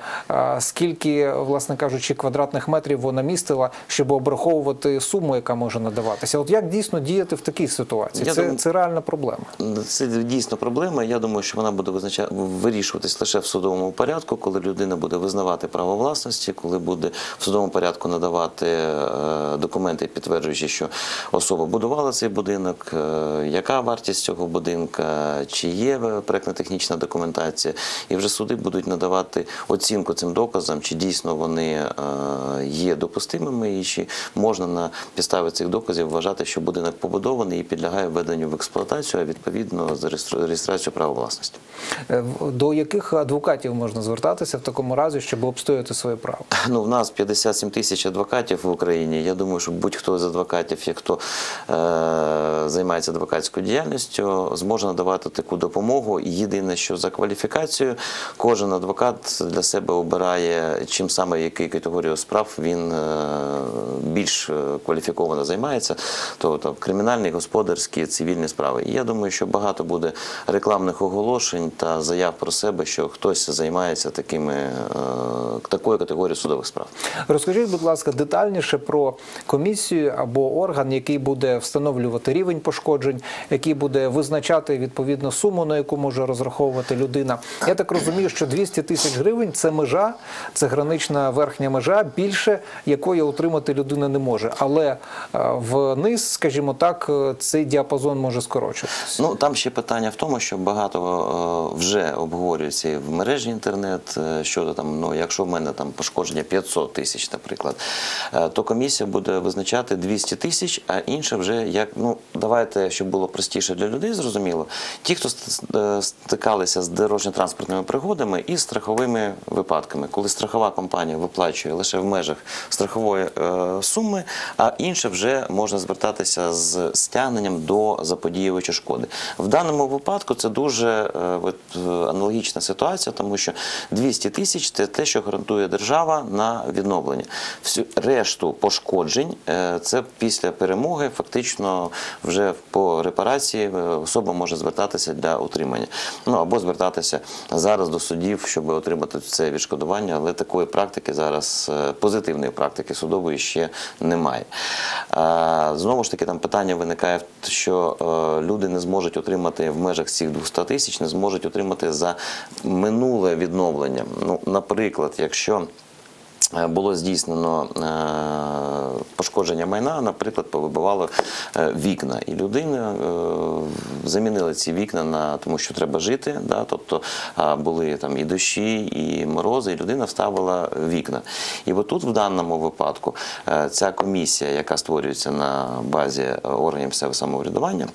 скільки, власне кажучи, квадратних метрів вона містила, щоб обраховувати суму, яка може надаватися. От як дійсно діяти в такій ситуації? Я Це, думаю- це реальна проблема. Це дійсно проблема. Я думаю, що вона буде визнача... вирішуватись лише в судовому порядку, коли людина буде визнавати право власності, коли буде в судовому порядку надавати е, документи, підтверджуючи, що особа будувала цей будинок, е, яка вартість цього будинка, чи є проектно-технічна документація, і вже суди будуть надавати оцінку цим доказам, чи дійсно вони е, є допустимими, і чи можна на підставі цих доказів вважати, що будинок побудований і підлягає введенню в експлуатацію, а відповідно зареєстру- реєстрацію права власності. Е, До яких адвокатів можна звертатися в такому разі, щоб обстояти своє право? *laughs* Ну, в нас 57 тисяч адвокатів в Україні. Я думаю, що будь-хто з адвокатів, як хто е, займається адвокатською діяльністю, зможе надавати таку допомогу. Єдине, що за кваліфікацією, кожен адвокат для себе обирає, чим саме в якій категорії справ він е, більш е, кваліфіковано займається, тобто кримінальні, господарські, цивільні справи. Я думаю, що багато буде рекламних оголошень та заяв про себе, що хтось займається такими е, такою категорією судових справ. Розкажіть, будь ласка, детальніше про комісію або орган, який буде встановлювати рівень пошкоджень, який буде визначати відповідно суму, на яку може розраховувати людина. Я так розумію, що 200 тисяч гривень це межа, це гранична верхня межа, більше якої отримати людина не може. Але е, вниз, скажімо так, е, цей діапазон може скорочуватися. Ну там ще питання в тому, що багато е, вже обговорюється в мережі інтернет щодо там, ну якщо в мене там пошкодження 500 тисяч, наприклад, то комісія буде визначати 200 тисяч, а інше вже як ну давайте, щоб було простіше для людей, зрозуміло. Ті, хто е, стикалися з дорожньо-транспортними пригодами і страховими випадками, коли страхова компанія виплачує лише в межах страхової е, суми, а інше вже можна звертатися з стягненням до заподіювача шкоди. В даному випадку це дуже е, аналогічна ситуація, тому що 200 тисяч це те, що гарантує держава на відновлення. Всю решту пошкоджень це після перемоги, фактично вже по репарації е, особа може звертатися для утримання. Ну або звертатися зараз до судів, щоб отримати це відшкодування, але такої практики зараз е, позитивної практики судової ще немає. Знову ж таки, там питання виникає, що е, люди не зможуть отримати в межах цих 200 тисяч, не зможуть отримати за минуле відновлення. Ну, наприклад, якщо було здійснено е, пошкодження майна, наприклад, повибивало е, вікна, і людина е, замінила ці вікна на тому, що треба жити. Да? Тобто були там і дощі, і морози, і людина вставила вікна. І отут, в даному випадку, е, ця комісія, яка створюється на базі е, органів місцевого самоврядування.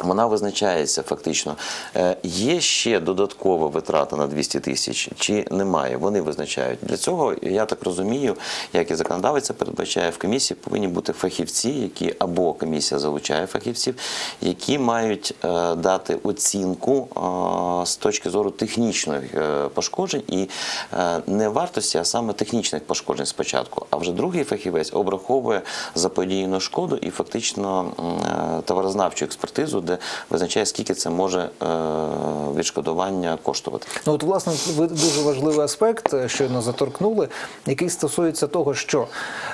Вона визначається фактично. Е, Є ще додаткова витрата на 200 тисяч чи немає? Вони визначають. Для цього, я так розумію, як і законодавець передбачає, в комісії повинні бути фахівці, які або комісія залучає фахівців, які мають е, дати оцінку е, з точки зору технічних пошкоджень і не вартості, а саме технічних пошкоджень спочатку. А вже другий фахівець обраховує заподіяну шкоду і фактично товарознавчу експертизу, де визначає, скільки це може е, відшкодування коштувати. Ну от власне ви дуже важливий аспект е, щойно заторкнули, який стосується того, що,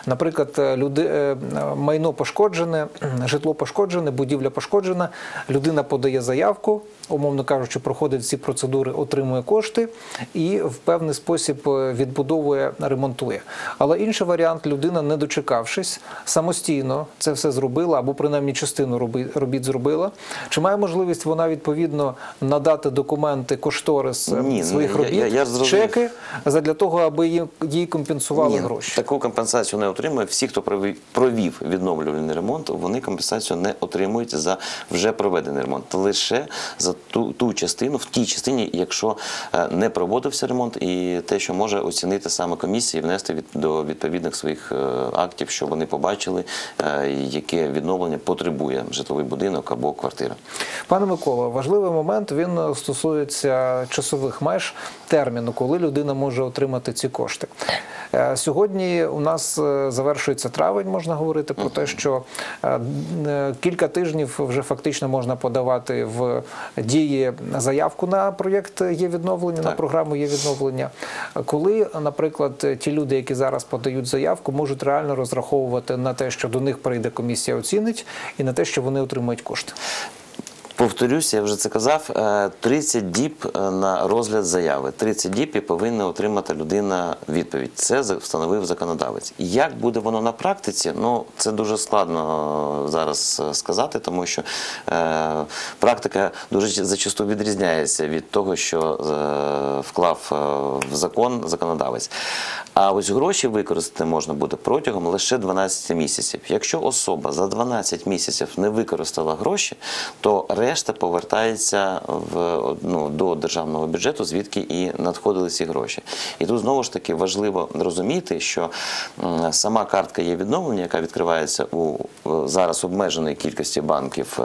наприклад, е, люди майно пошкоджене, житло пошкоджене, будівля пошкоджена, людина подає заявку, умовно кажучи, проходить всі процедури, отримує кошти і в певний спосіб е, відбудовує, ремонтує. Але інший варіант людина, не дочекавшись, самостійно це все зробила або принаймні частину робіт зробила. Чи має можливість вона відповідно надати документи, кошторис е, Ні, своїх я- робіт, я- я зрозумів. чеки задля того, аби їй, їй компенсували Ні, гроші? Таку компенсацію не отримує. Всі, хто провів відновлювальний ремонт, вони компенсацію не отримують за вже проведений ремонт. Лише за ту, ту частину, в тій частині, якщо е, не проводився ремонт, і те, що може оцінити саме комісія внести від, до відповідних своїх е, актів, що вони побачили, е, яке відновлення потребує житловий будинок або квартира. Пане Микола, важливий момент він стосується часових меж терміну, коли людина може отримати ці кошти. Е, Сьогодні у нас е, завершується травень, можна говорити про те, що е, кілька тижнів вже фактично можна подавати в дії заявку на проєкт є відновлення, на програму є відновлення. Коли, наприклад, ті люди, які зараз подають заявку, можуть реально розраховувати на те, що до них прийде комісія, оцінить, і на те, що вони отримають кошти. Повторюся, я вже це казав. е, 30 діб е, на розгляд заяви. 30 діб і повинна отримати людина відповідь. Це встановив законодавець. Як буде воно на практиці? Ну це дуже складно е, зараз е, сказати, тому що е, практика дуже зачасту відрізняється від того, що е, вклав е, в закон законодавець. А ось гроші використати можна буде протягом лише 12 місяців. Якщо особа за 12 місяців не використала гроші, то решта повертається в, ну, до державного бюджету, звідки і надходили ці гроші. І тут знову ж таки важливо розуміти, що сама картка є відновлення, яка відкривається у зараз обмеженої кількості банків, е,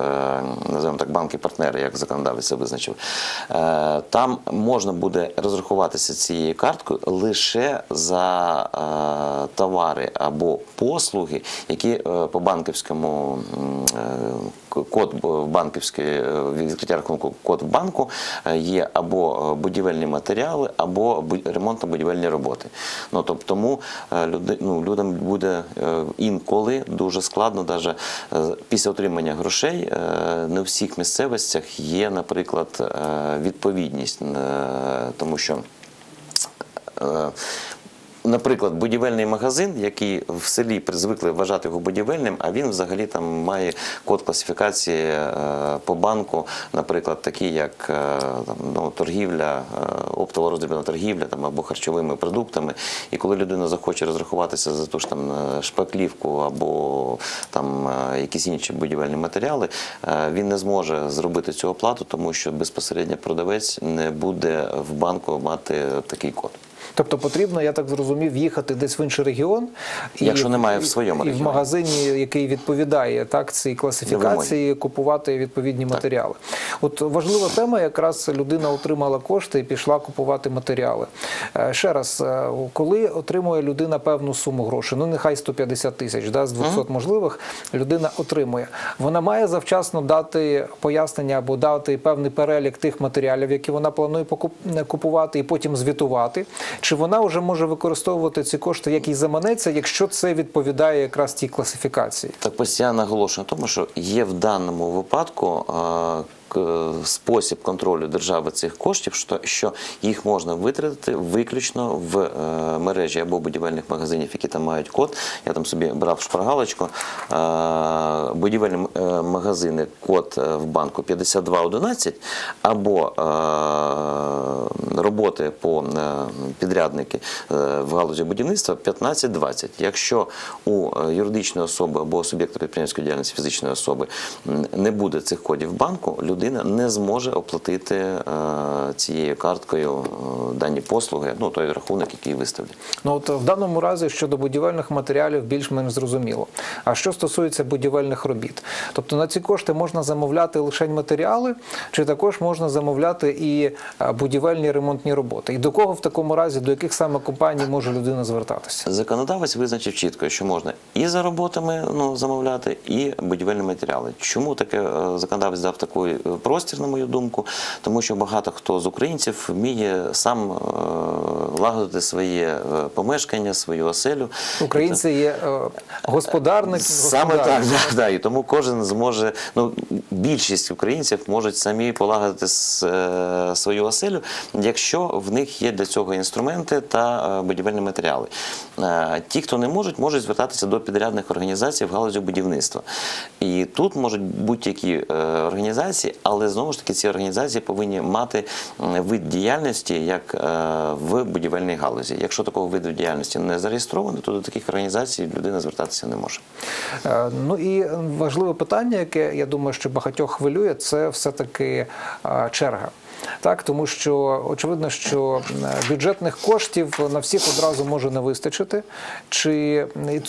називаємо так банки-партнери, як законодавець визначив. Е, Там можна буде розрахуватися цією карткою лише за е, товари або послуги, які е, по банківському е, код банківський е, відкриття рахунку код в банку е, є або е, будівельні матеріали, або бу- ремонтно-будівельні роботи. Ну тобто тому люди, ну, людям буде інколи дуже складно, навіть після отримання грошей не у всіх місцевостях є, наприклад, відповідність, тому що. Наприклад, будівельний магазин, який в селі звикли вважати його будівельним, а він взагалі там має код класифікації е, по банку, наприклад, такий як е, там, ну, торгівля, е, оптово роздрібна торгівля там, або харчовими продуктами. І коли людина захоче розрахуватися за ту ж там шпаклівку або там якісь інші будівельні матеріали, він не зможе зробити цю оплату, тому що безпосередньо продавець не буде в банку мати такий код. Тобто потрібно, я так зрозумів, їхати десь в інший регіон, Якщо немає в своєму і в магазині, який відповідає так цій класифікації, купувати відповідні матеріали. От важлива тема, якраз людина отримала кошти і пішла купувати матеріали. Е, Ще раз, е, коли отримує людина певну суму грошей, ну нехай 150 тисяч, да, з 200 можливих, людина отримує. Вона має завчасно дати пояснення або дати певний перелік тих матеріалів, які вона планує купувати, і потім звітувати. Чи вона вже може використовувати ці кошти, як їй заманеться, якщо це відповідає якраз тій класифікації? Так постійно наголошую на тому, що є в даному випадку е, спосіб контролю держави цих коштів, що, їх можна витратити виключно в е, мережі або будівельних магазинів, які там мають код. Я там собі брав шпаргалочку. Е, будівельні е, магазини, код е, в банку 5211, або е, роботи по е, підрядники е, в галузі будівництва 1520. Якщо у е, юридичної особи або суб'єкта підприємської діяльності фізичної особи не буде цих кодів банку, людина не зможе оплатити е, цією карткою е, дані послуги, ну той рахунок, який виставлять. Ну от в даному разі щодо будівельних матеріалів більш-менш зрозуміло. А що стосується будівельних робіт, тобто на ці кошти можна замовляти лише матеріали, чи також можна замовляти і будівельні ремонтні роботи? І до кого в такому разі, до яких саме компаній може людина звертатися? Законодавець визначив чітко, що можна і за роботами ну, замовляти, і будівельні матеріали. Чому таке е, законодавець дав такий е, простір, на мою думку? Тому що багато хто з українців вміє сам е, лагодити своє е, помешкання, свою оселю. Українці є е, господарник, Саме так, да, да. І тому кожен зможе, ну більшість українців можуть самі полагодити свою оселю, якщо в них є для цього інструменти та будівельні матеріали. Ті, хто не можуть, можуть звертатися до підрядних організацій в галузі будівництва. І тут можуть будь-які організації, але знову ж таки ці організації повинні мати вид діяльності як е, в будівельній галузі. Якщо такого виду діяльності не зареєстровано, то до таких організацій людина звертатися не може. Е, Ну і важливе питання, яке я думаю, що багатьох хвилює, це все-таки е, черга. Так, тому що очевидно, що е, бюджетних коштів на всіх одразу може не вистачити. Чи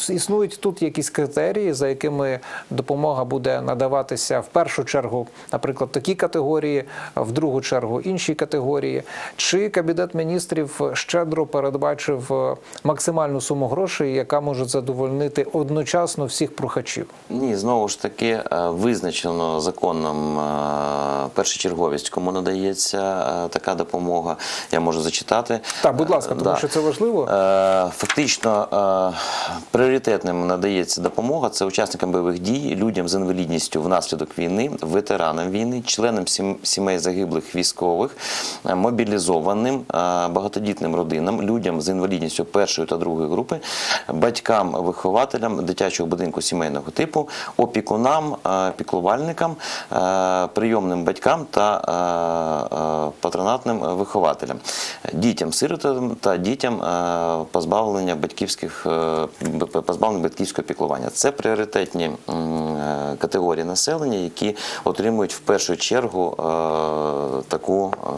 існують тут якісь критерії, за якими допомога буде надаватися в першу чергу, наприклад, такі категорії, в другу чергу інші категорії? Чи кабінет міністрів щедро передбачив е, максимальну суму грошей, яка може задовольнити одночасно всіх прохачів? Ні, знову ж таки е, визначено законом першочерговість, кому надається е, така допомога. Я можу зачитати. Так, будь ласка, Е, тому що це важливо. Е, Фактично пріоритетним надається допомога це учасникам бойових дій, людям з інвалідністю внаслідок війни, ветеранам війни, членам сімей загиблих військових, мобілізованим, багатодітним родинам, людям з інвалідністю першої та другої групи, батькам, вихователям дитячого будинку сімейного типу, опікунам, піклувальникам, прийомним батькам та патронатним вихователям, дітям сиротам та дітям е, позбавлення батьківських е, позбавлення батьківського піклування. Це пріоритетні е, категорії населення, які отримують в першу чергу е, таку е,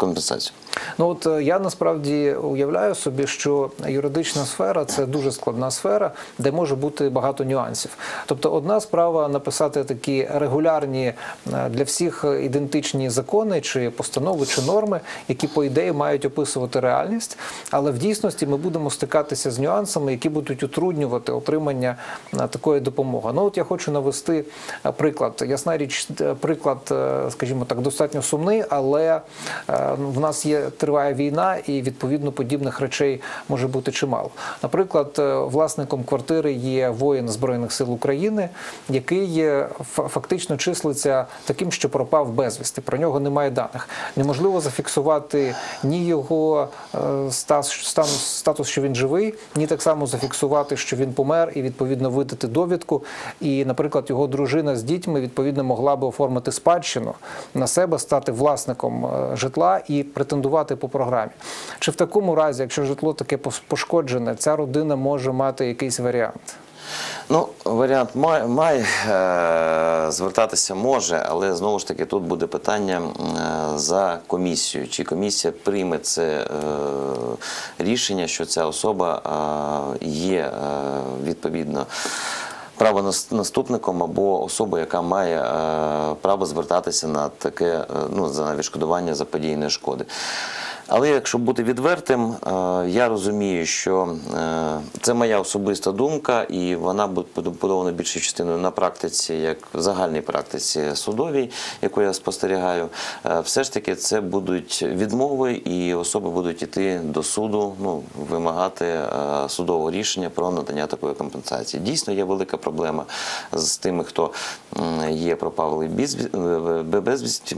компенсацію. Ну от е, я насправді уявляю собі, що юридична сфера це дуже складна сфера, де може бути багато нюансів. Тобто, одна справа написати такі регулярні е, для всіх ідентичні закони чи постанови чи норми, які по ідеї мають описувати реальність, але в дійсності ми будемо стикатися з нюансами, які будуть утруднювати отримання е, такої допомоги. Ну от я хочу навести приклад. Ясна річ, приклад, скажімо так, достатньо сумний, але в нас є триває війна, і відповідно подібних речей може бути чимало. Наприклад, е, власником квартири є воїн збройних сил України, який фактично числиться таким, що пропав безвісти. Про нього немає даних. Неможливо зафіксувати ні його е, статус, що він живий, ні так само зафіксувати, що він помер, і відповідно видати довідку. І, наприклад, його дружина з дітьми відповідно могла би оформити спадщину на себе, стати власником е, і претендувати по програмі. Чи в такому разі, якщо житло таке пошкоджене, ця родина може мати якийсь варіант? Ну, варіант має, має е, звертатися може, але знову ж таки тут буде питання е, за комісію. Чи комісія прийме це е, рішення, що ця особа є відповідно правонаступником або особою, яка має е, право звертатися на таке е, ну, за відшкодування заподіяної шкоди. Але якщо бути відвертим, е, я розумію, що е, це моя особиста думка, і вона буде побудована більшою частиною на практиці, як в загальній практиці судовій, яку я спостерігаю. Е, Все ж таки, це будуть відмови, і особи будуть йти до суду, ну вимагати судового рішення про надання такої компенсації. Дійсно, є велика проблема з тими, хто є пропавлий безві- безвісті.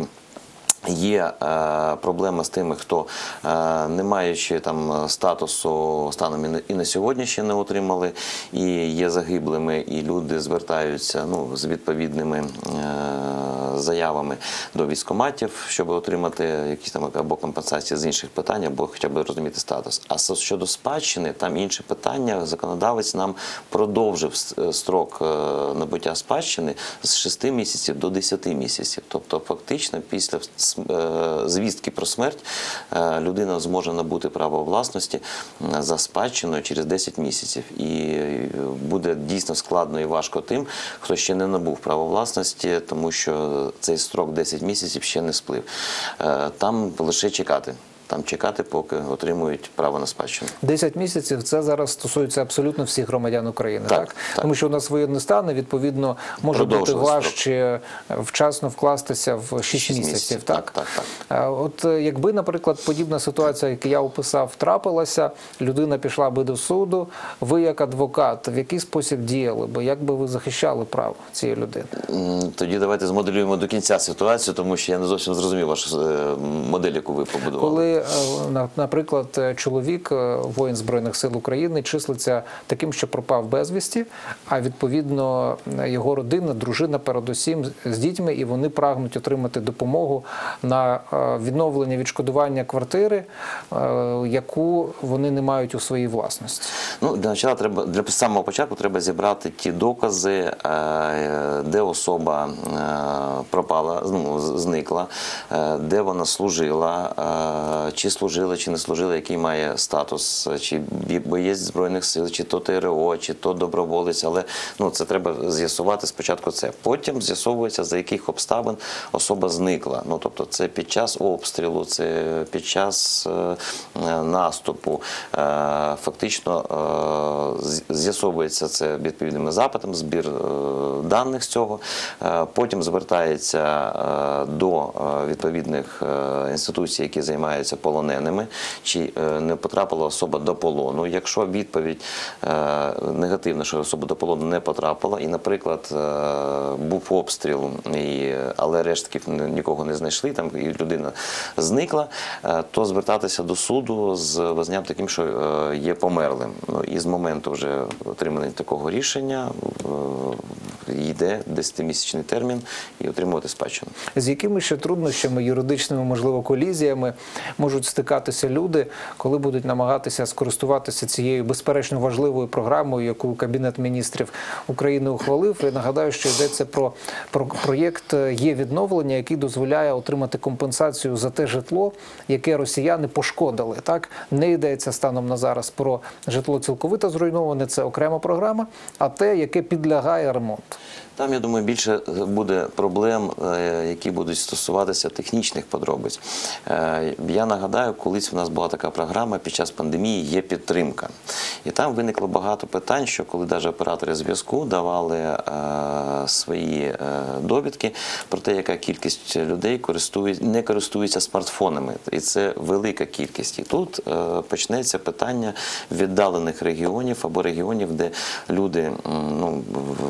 Є е, проблема з тими, хто е, не маючи там статусу станом і на- і на сьогодні ще не отримали, і є загиблими, і люди звертаються ну, з відповідними е, заявами до військоматів, щоб отримати якісь там або компенсації з інших питань, або хоча б розуміти статус. А щодо спадщини, там інше питання. Законодавець нам продовжив е, строк е, набуття спадщини з 6 місяців до 10 місяців. Тобто, фактично, після е, звістки про смерть е, людина зможе набути право власності за спадщиною через 10 місяців. І е, буде дійсно складно і важко тим, хто ще не набув право власності, тому що цей строк 10 місяців ще не сплив. Е, Там лише чекати. Там чекати, поки отримують право на спадщину. 10 місяців це зараз стосується абсолютно всіх громадян України, так, Так, так. тому що у нас воєнний стан, і відповідно може бути важче вчасно вкластися в 6 Шість місяців. місяців, Так, так, так, А От е, якби, наприклад, подібна ситуація, яку я описав, трапилася, людина пішла би до суду. Ви, як адвокат, в який спосіб діяли би? Як би ви захищали право цієї людини? Тоді давайте змоделюємо до кінця ситуацію, тому що я не зовсім зрозумів вашу е, модель, яку ви побудували. Коли, е, наприклад, е, чоловік, е, воїн збройних сил України, числиться таким, що пропав безвісті, а відповідно його родина, дружина, передусім з- дітьми, і вони прагнуть отримати допомогу на відновлення відшкодування квартири, яку вони не мають у своїй власності. Ну, для початку треба для самого початку треба зібрати ті докази, е, де особа е, пропала, ну, зникла, е, де вона служила, чи служила, чи не служила, який має статус, чи боєць збройних сил, чи то ТРО, чи то доброволець. Але ну це треба з'ясувати спочатку. Це потім з'ясовується за яких обставин особа зникла. Ну тобто, це під час обстрілу, це під час наступу. Фактично з'ясовується це відповідними запитами, збір е, даних з цього. Е, Потім звертається е, до відповідних інституцій, які займаються полоненими, чи не потрапила особа до полону. Якщо відповідь негативна, що особа до полону не потрапила, і, наприклад, був обстріл, але рештків ні- нікого не знайшли, там і людина зникла, то звертатися до суду з визнанням таким, що є померлим. І з моменту вже отримання такого рішення е, йде 10-місячний термін і отримувати спадщину. З якими ще труднощами юридичними, можливо, колізіями можуть стикатися люди, коли будуть намагатися скористуватися цією безперечно важливою програмою, яку Кабінет міністрів України ухвалив. І нагадаю, що йдеться про, про проєкт є відновлення, який дозволяє отримати компенсацію за те житло, яке росіяни пошкодили. Так не йдеться станом на зараз про житло цілковито зруйноване. Це окрема програма, а те, яке підлягає ремонту. Там, я думаю, більше буде проблем, е, які будуть стосуватися технічних подробиць. Е, Я нагадаю, колись у нас була така програма під час пандемії є підтримка. І там виникло багато питань, що коли навіть оператори зв'язку давали е, свої е, довідки про те, яка кількість людей не користується смартфонами. І це велика кількість. І тут е, почнеться питання віддалених регіонів або регіонів, де люди, ну,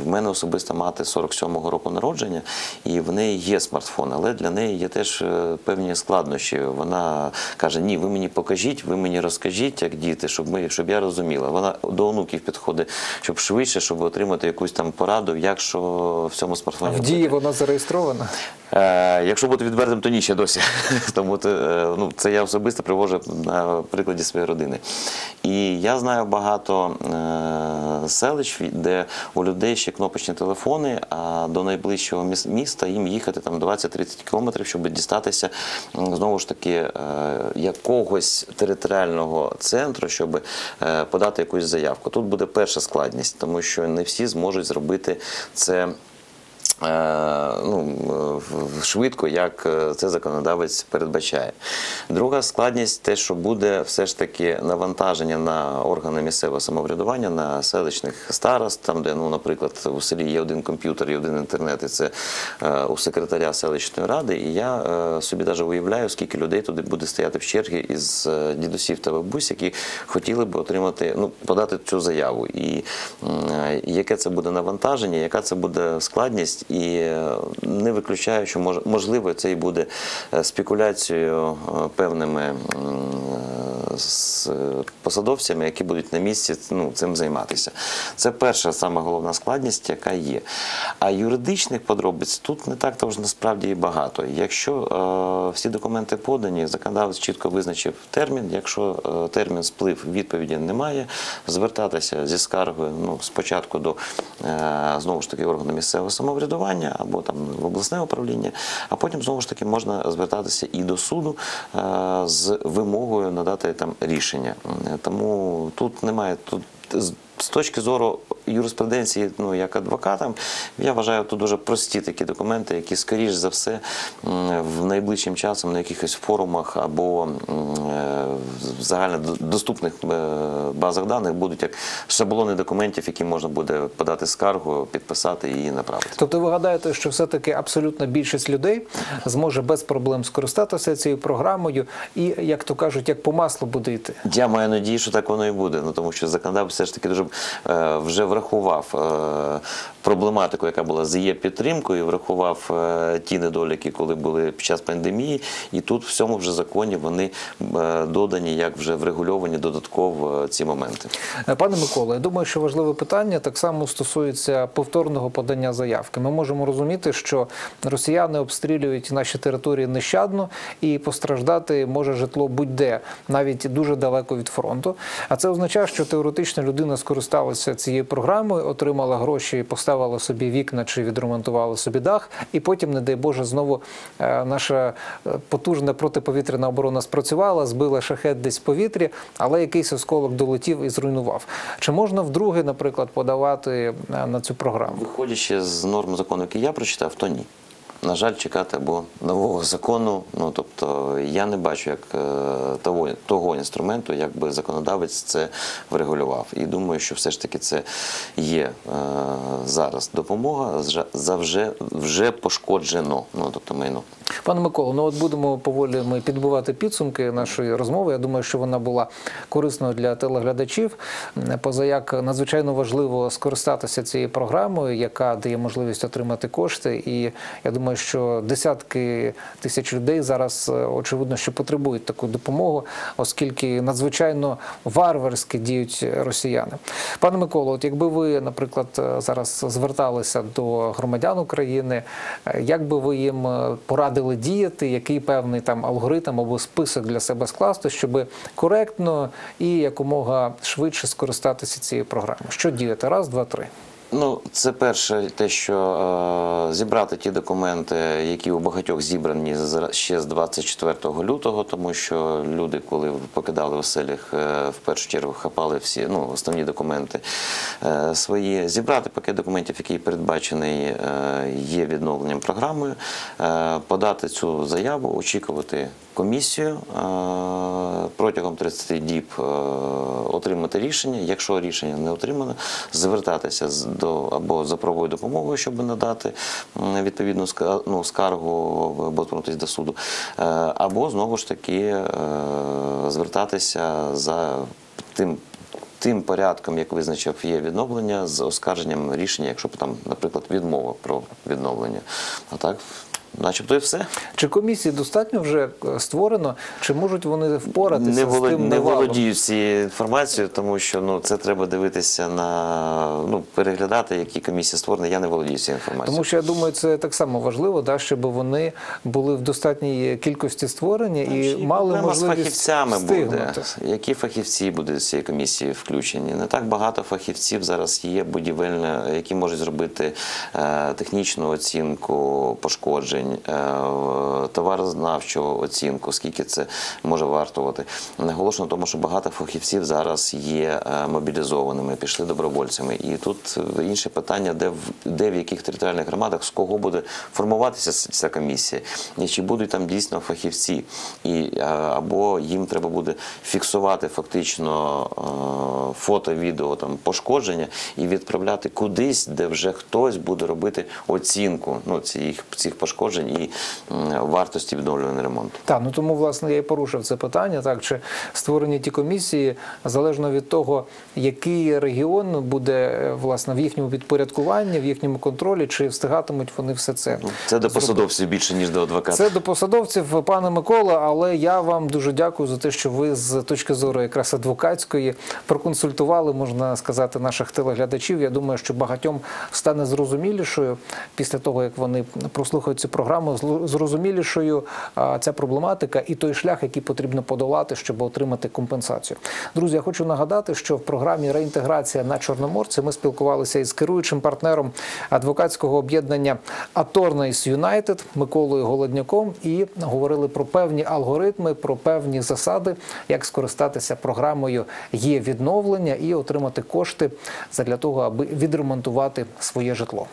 в мене особисто мати 47-го року народження, і в неї є смартфон, але для неї є теж е, певні складнощі. Вона каже: Ні, ви мені покажіть, ви мені розкажіть, як діти, щоб ми, щоб я розуміла. Вона до онуків підходить, щоб швидше, щоб отримати якусь там пораду, як що в цьому смартфоні. В дії вона зареєстрована. Е, якщо бути відвертим, то ні ще досі. *laughs* Тому е, ну, це я особисто привожу на прикладі своєї родини. І я знаю багато е, селищ, де у людей ще кнопочні телефони, а до найближчого міс- міста їм їхати там 20-30 кілометрів, щоб дістатися знову ж таки е, якогось територіального центру, щоб е, подати якусь заявку. Тут буде перша складність, тому що не всі зможуть зробити це ну, швидко, як е, це законодавець передбачає. Друга складність те, що буде все ж таки навантаження на органи місцевого самоврядування, на селищних старост, там, де, ну, наприклад, у селі є один комп'ютер і один інтернет, і це е, у секретаря селищної ради. І я е, собі навіть уявляю, скільки людей туди буде стояти в черги із е, дідусів та бабусь, які хотіли б отримати, ну, подати цю заяву. І е, яке це буде навантаження, яка це буде складність, і е, не виключаю, що мож- можливо це і буде е, спекуляцією е, певними посадовцями, які будуть на місці ну, цим займатися. Це перша сама головна складність, яка є. А юридичних подробиць тут не так то ж насправді і багато. Якщо е, всі документи подані, законодавець чітко визначив термін. Якщо е, термін сплив, відповіді немає, звертатися зі скаргою ну, спочатку до е, знову ж таки органу місцевого самоврядування або там в обласне управління, а потім знову ж таки можна звертатися і до суду е, з вимогою надати там рішення. Е, Тому тут немає тут з точки зору юриспруденції, ну як адвокатам, я вважаю тут дуже прості такі документи, які скоріш за все в найближчим часом на якихось форумах або е, в загальнодоступних е, базах даних будуть як шаблони документів, які можна буде подати скаргу, підписати і направити. Тобто ви гадаєте, що все-таки абсолютна більшість людей зможе без проблем скористатися цією програмою і, як то кажуть, як по маслу буде йти. Я маю надію, що так воно і буде. Ну тому що законодавець все ж таки дуже е, вже врахував е, проблематику, яка була з є підтримкою, врахував е, ті недоліки, коли були під час пандемії, і тут в цьому вже законі вони е, додані, як вже врегульовані додатково ці моменти. Пане Миколо, я думаю, що важливе питання так само стосується повторного подання заявки. Ми можемо розуміти, що росіяни обстрілюють наші території нещадно і постраждати може житло будь-де, навіть дуже далеко від фронту. А це означає, що теоретично людина скористалася цією програмою, отримала гроші, поставила собі вікна чи відремонтувала собі дах, і потім, не дай Боже, знову е, наша е, потужна протиповітряна оборона спрацювала, збила шахет десь в повітрі, але якийсь осколок долетів і зруйнував. Чи можна вдруге, наприклад, подавати е, на цю програму? Виходячи з норм закону, який я прочитав, то ні. На жаль, чекати або нового закону. Ну тобто я не бачу як е, того, того інструменту, як би законодавець це врегулював. І думаю, що все ж таки це є е, зараз допомога за- вже, вже пошкоджено. Ну тобто майно. Пане Миколо, ну от будемо поволі ми підбивати підсумки нашої розмови. Я думаю, що вона була корисною для телеглядачів. Позаяк надзвичайно важливо скористатися цією програмою, яка дає можливість отримати кошти. І я думаю, що десятки тисяч людей зараз е, очевидно, що потребують таку допомогу, оскільки надзвичайно варварськи діють росіяни. Пане Миколо, от якби ви, наприклад, е, зараз зверталися до громадян України, е, як би ви їм е, порадили діяти, який певний там алгоритм або список для себе скласти, щоб коректно і якомога швидше скористатися цією програмою? Що діяти? Раз, два, три. Ну, це перше, те, що е, зібрати ті документи, які у багатьох зібрані ще з 24 лютого, тому що люди, коли покидали оселях, е, в першу чергу хапали всі ну, основні документи е, свої. Зібрати пакет документів, який передбачений е, є відновленням програмою, е, подати цю заяву, очікувати комісію е, протягом 30 діб е, отримати рішення. Якщо рішення не отримано, звертатися до або за правовою допомогою, щоб надати відповідну ну, скаргу або звернутися до суду, е, або знову ж таки звертатися за тим. Тим порядком, як визначив, є відновлення з оскарженням рішення, якщо там, наприклад, відмова про відновлення. А так, начебто, і все. Чи комісії достатньо вже е, створено, чи можуть вони впоратися не, з волод... тим не володію цією інформацією, тому що ну це треба дивитися на ну переглядати, які комісії створені. Я не володію цією інформацією. Тому що я думаю, це так само важливо, да, щоб вони були в достатній кількості створені Там і мали проблема з можливість фахівцями буде. Які фахівці будуть з цієї комісії включені? Не так багато фахівців зараз є будівельне, які можуть зробити е, технічну оцінку пошкоджень, гривень, е, в товарознавчу оцінку, скільки це може вартувати. Наголошено на тому, що багато фахівців зараз є е, мобілізованими, пішли добровольцями. І тут інше питання, де в де в яких територіальних громадах з кого буде формуватися ця комісія, і чи будуть там дійсно фахівці, і е, або їм треба буде фіксувати фактично фото, відео там пошкодження і відправляти кудись, де вже хтось буде робити оцінку ну, цих, цих пошкоджень і вартості відновлюваного ремонту. Так, ну тому власне я і порушив це питання. Так чи створені ті комісії залежно від того, який регіон буде е, власне в їхньому підпорядкуванні, в їхньому контролі, чи встигатимуть вони все це. Це до посадовців більше ніж до адвоката. Це до посадовців, пане Микола. Але я вам дуже дякую за те, що ви з точки зору якраз адвокатської проконсультували, можна сказати, наших телеглядачів. Я думаю, що багатьом стане зрозумілішою після того, як вони прослухають цю програму, зло- зрозумілішою ця проблематика і той шлях, який потрібно подолати, щоб отримати компенсацію. Друзі, я хочу нагадати, що в програмі реінтеграція на Чорноморці ми спілкувалися із керуючим партнером адвокатського об'єднання Аторнейс Юнайтед Миколою Голодняком і говорили про певні алгоритми, про певні засади, як скористатися програмою є відновлення і отримати кошти для того, аби відремонтувати своє житло.